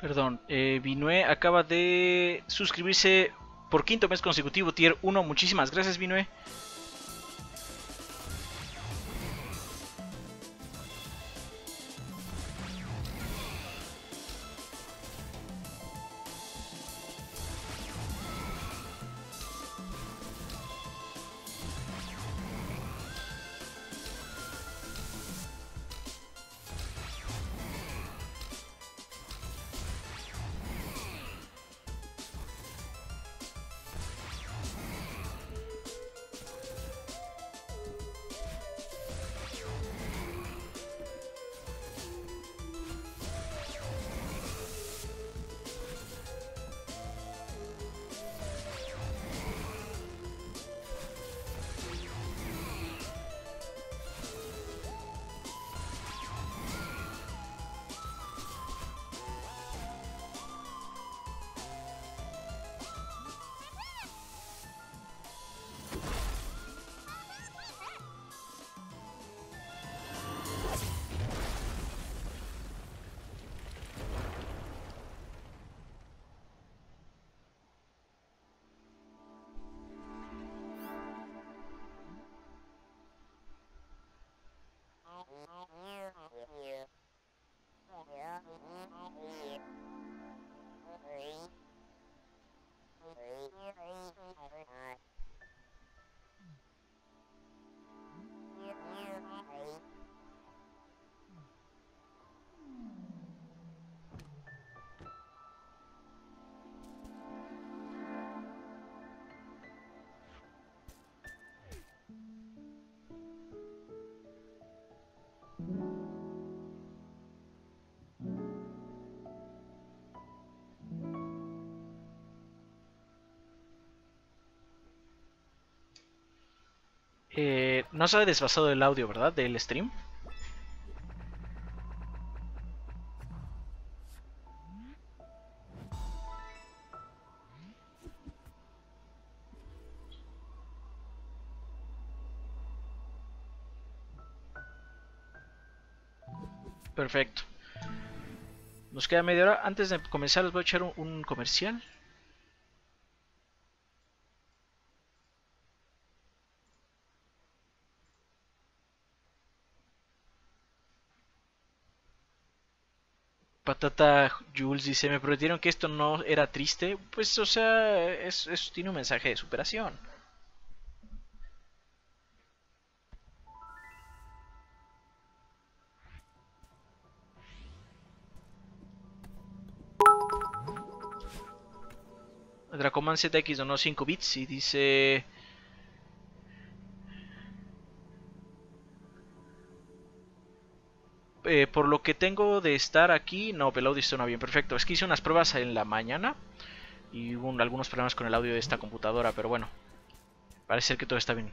Perdón, eh, acaba de suscribirse por quinto mes consecutivo, tier 1. Muchísimas gracias, Vinue. No se ha desfasado el audio, ¿verdad? Del stream. Perfecto. Nos queda media hora. Antes de comenzar, les voy a echar un, un comercial. Patata Jules dice, me prometieron que esto no era triste. Pues, o sea, es, es- tiene un mensaje de superación. Dracoman ZX donó 5 bits y dice... eh, por lo que tengo de estar aquí, no, el audio suena bien, perfecto. Es que hice unas pruebas en la mañana y hubo un- algunos problemas con el audio de esta computadora, pero bueno, parece ser que todo está bien.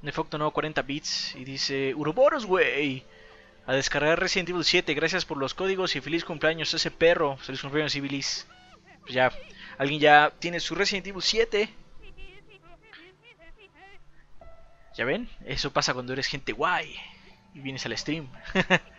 Nefocto nuevo 40 bits y dice Uroboros, güey. A descargar Resident Evil 7, gracias por los códigos y feliz cumpleaños a ese perro. Feliz cumpleaños, Civilis. Pues ya, alguien ya tiene su Resident Evil 7. ¿Ya ven? Eso pasa cuando eres gente guay y vienes al stream. <laughs>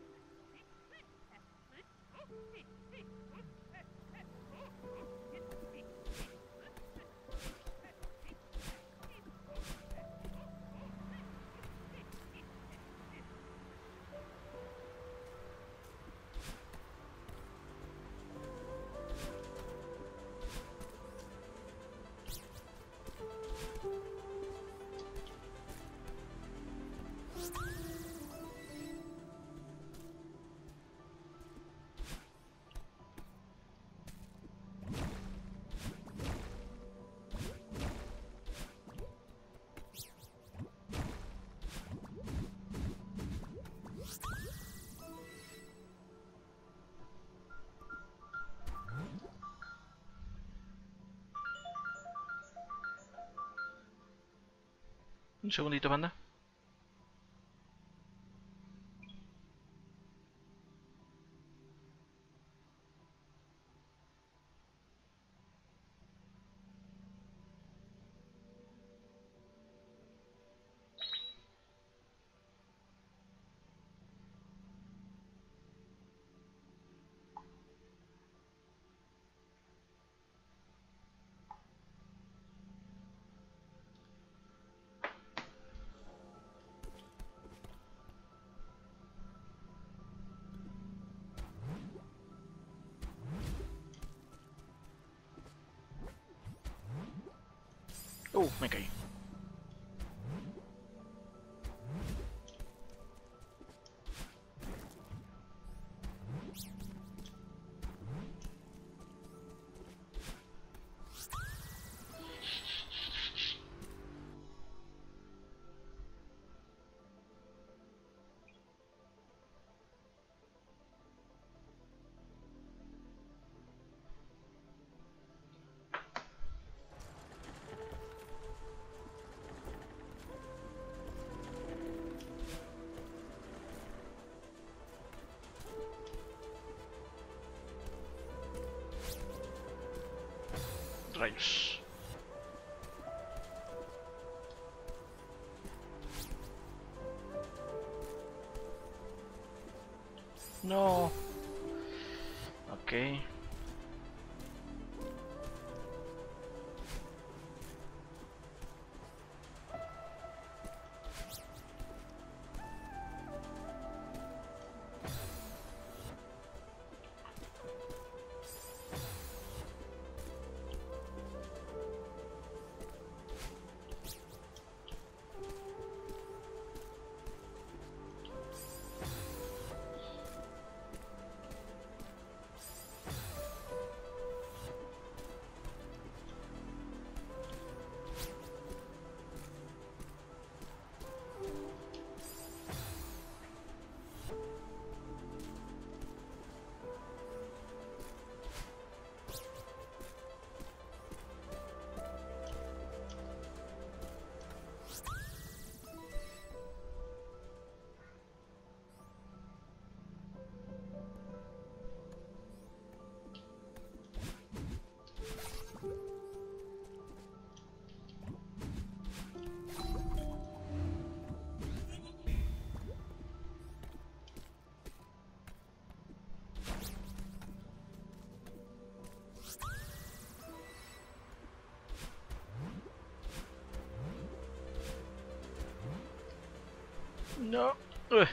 Un segundito, banda. Uh, me caí. Rayos. No. No. Ugh.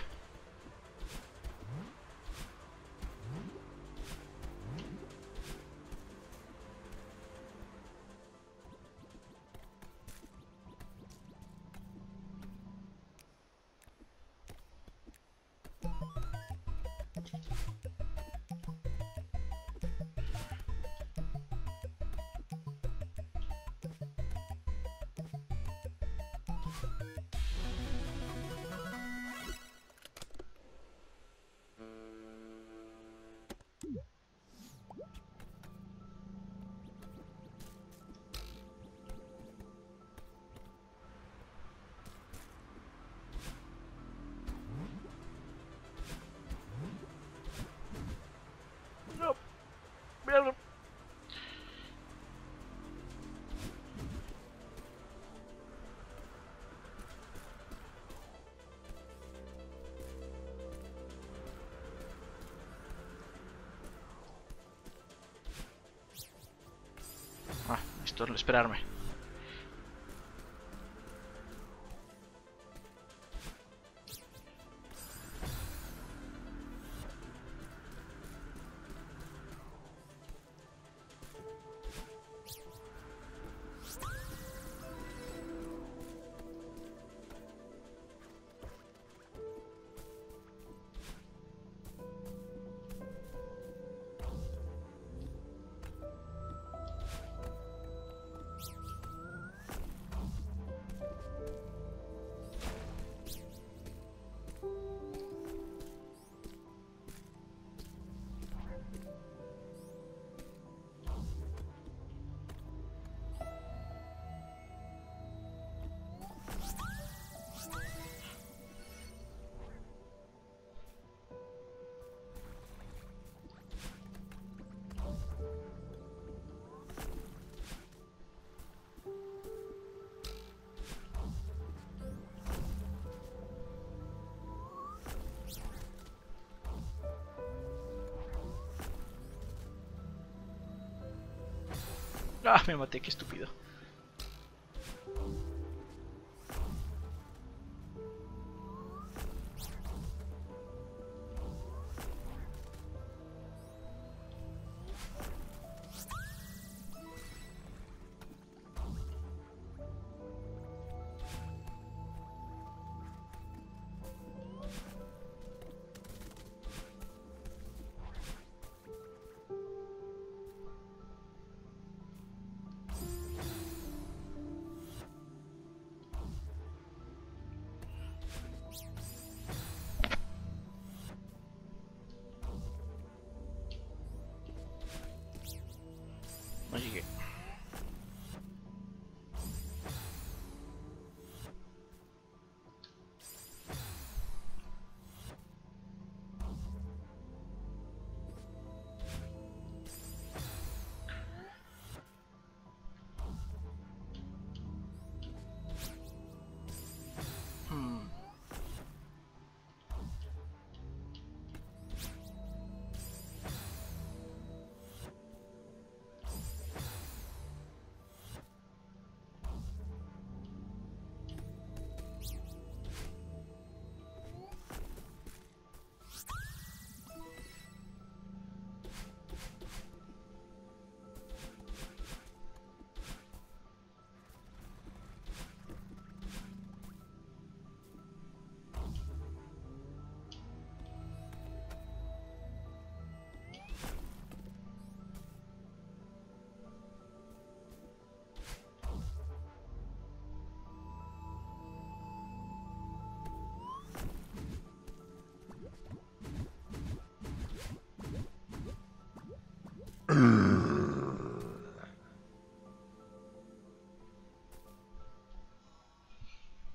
Es esperarme. Ah, me maté, qué estúpido.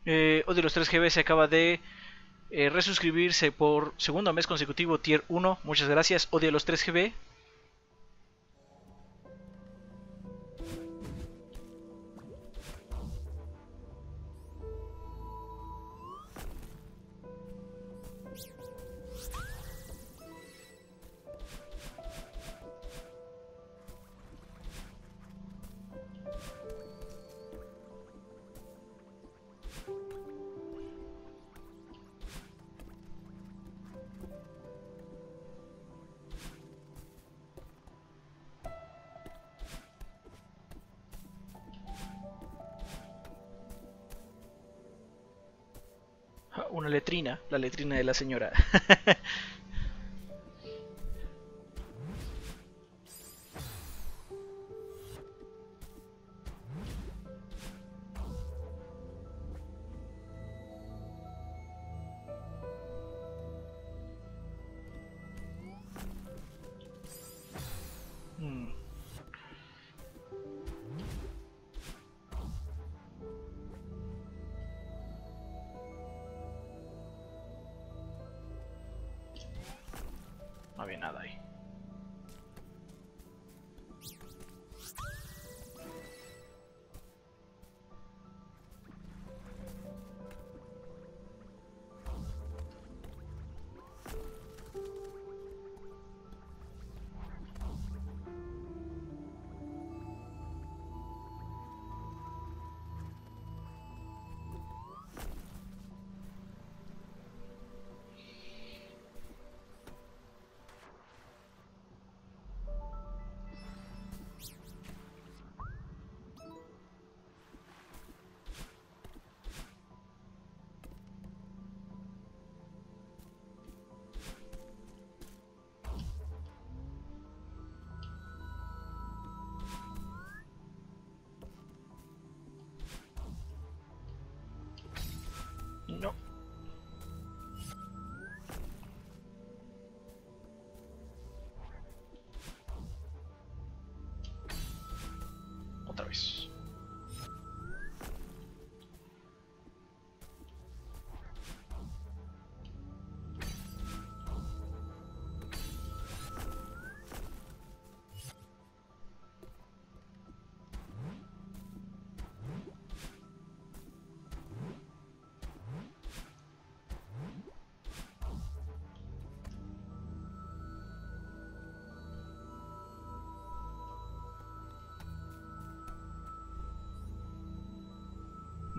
Eh, Odio los 3GB se acaba de eh, resuscribirse por segundo mes consecutivo, tier 1. Muchas gracias, Odio los 3GB. La señora.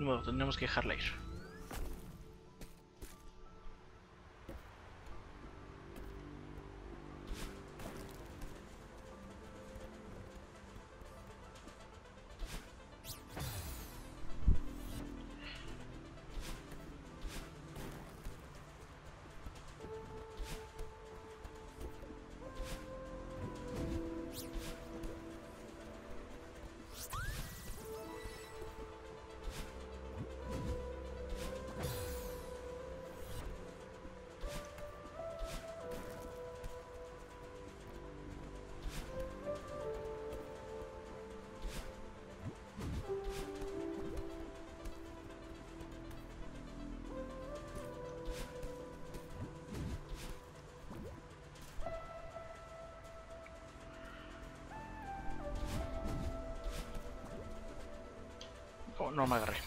No, tendremos que dejarla ir. No me agarré.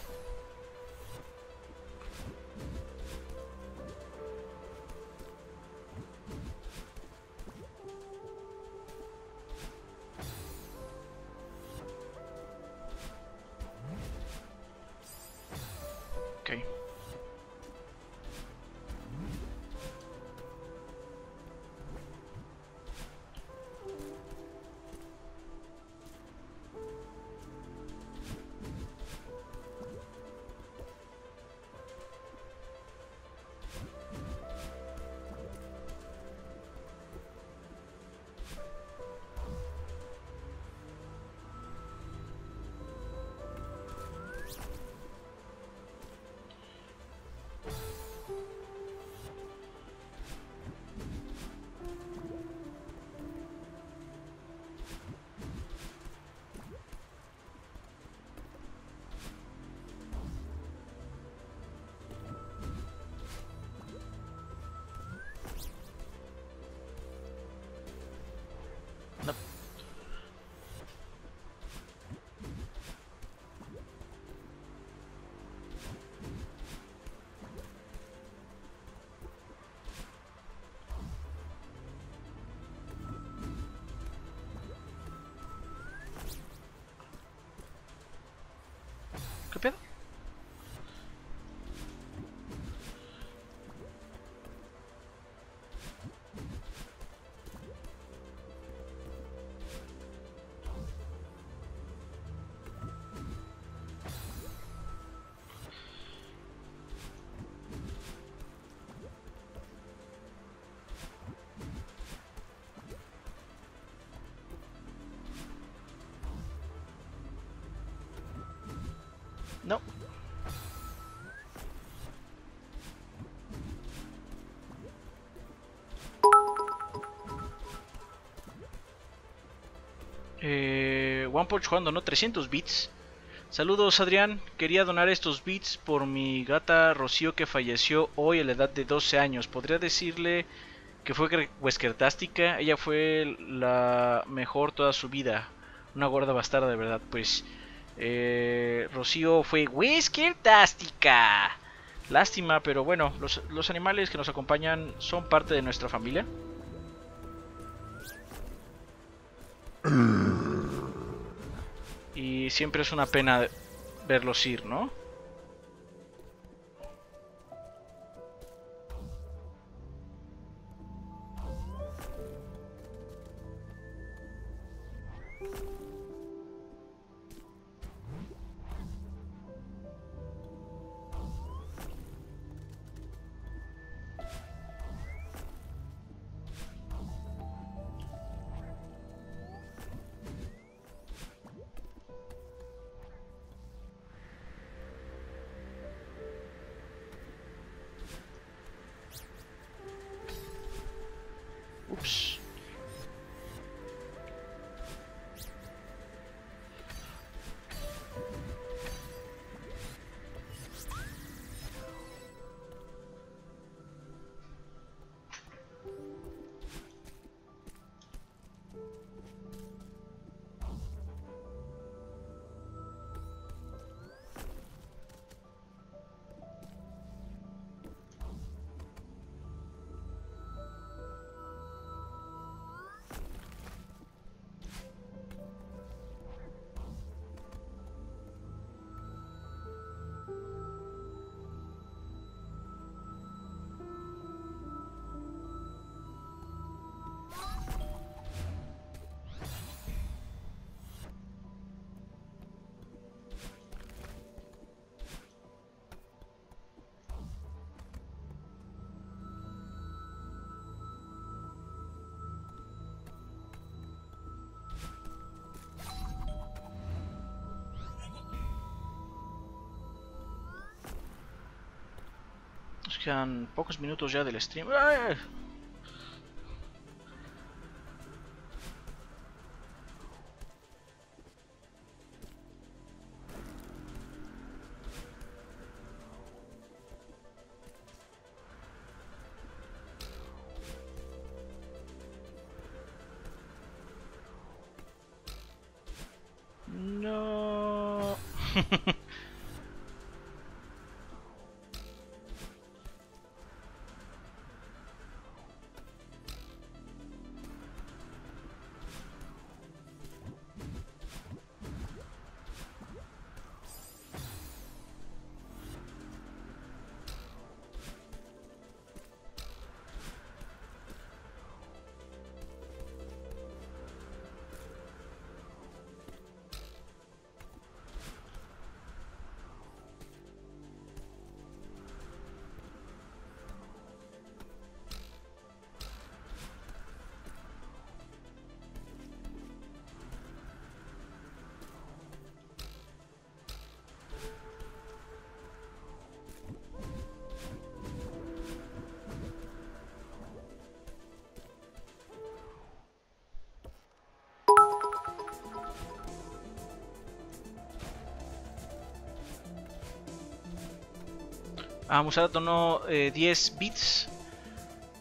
¿Qué pedo? No. Eh, One Punch jugando, ¿no? 300 bits. Saludos Adrián, quería donar estos bits por mi gata Rocío que falleció hoy a la edad de 12 años. ¿Podría decirle que fue Weskertástica. Ella fue la mejor toda su vida. Una gorda bastarda, de verdad. Pues eh, Rocío fue Weskertástica. Lástima, pero bueno, los, los animales que nos acompañan son parte de nuestra familia. Y siempre es una pena verlos ir, ¿no? Quedan pocos minutos ya del stream. No. <laughs> Vamos a tono 10 bits.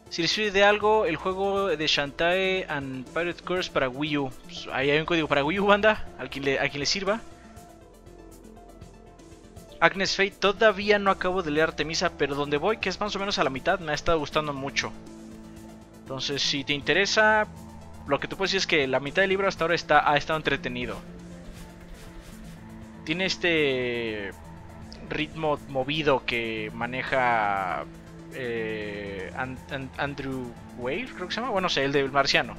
Si les sirve de algo, el juego de Shantae and Pirate Curse para Wii U. Pues, ahí hay un código para Wii U, banda. A quien le, a quien le sirva. Agnes Fate, todavía no acabo de leer Artemisa, pero donde voy, que es más o menos a la mitad, me ha estado gustando mucho. Entonces, si te interesa, lo que te puedo decir es que la mitad del libro hasta ahora está, ha estado entretenido. Tiene este ritmo movido que maneja eh, Andrew Wave, creo que se llama. Bueno, sé, el del marciano.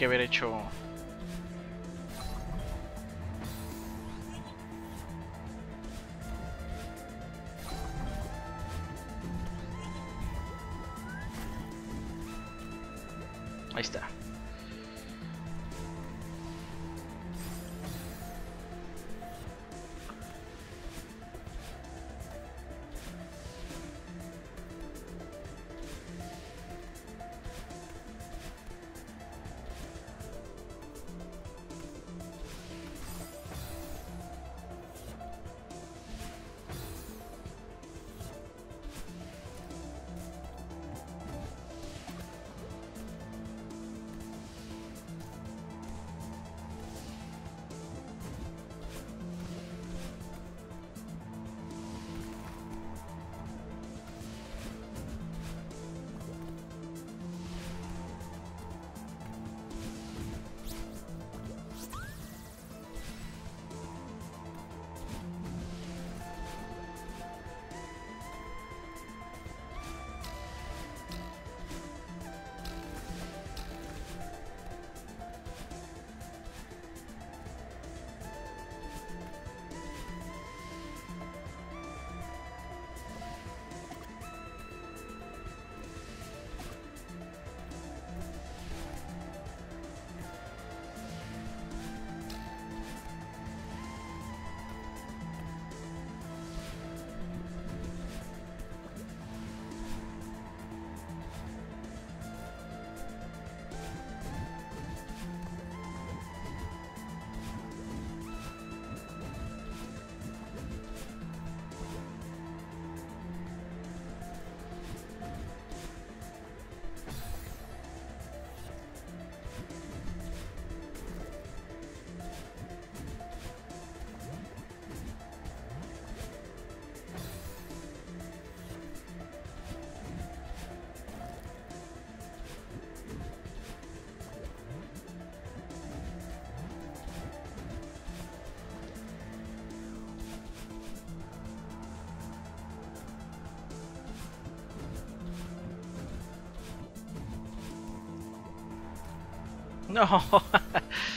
Que haber hecho... No. <laughs>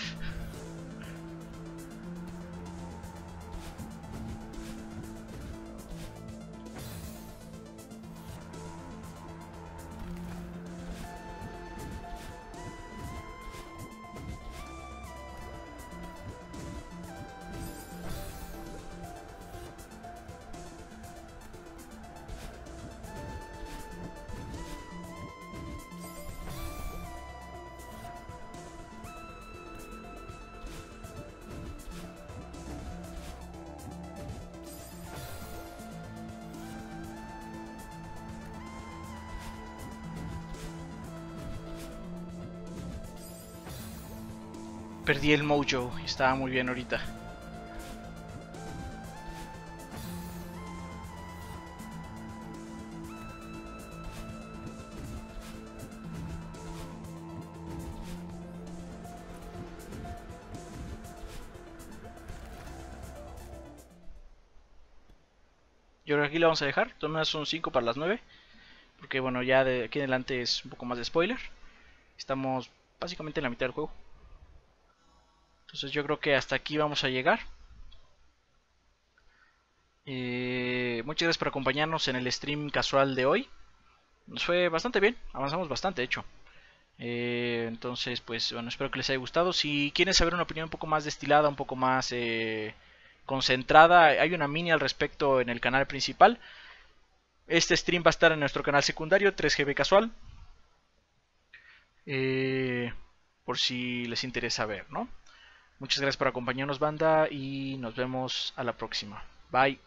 Perdí el mojo. Estaba muy bien ahorita. Yo creo que aquí lo vamos a dejar. Todas son 5 para las 9. Porque bueno, ya de aquí en adelante es un poco más de spoiler. Estamos básicamente en la mitad del juego. Entonces yo creo que hasta aquí vamos a llegar. Eh, muchas gracias por acompañarnos en el stream casual de hoy. Nos fue bastante bien, avanzamos bastante, de hecho. Eh, entonces, pues bueno, espero que les haya gustado. Si quieren saber una opinión un poco más destilada, un poco más eh, concentrada, hay una mini al respecto en el canal principal. Este stream va a estar en nuestro canal secundario, 3GB Casual. por si les interesa ver, ¿no? Muchas gracias por acompañarnos banda y nos vemos a la próxima. Bye.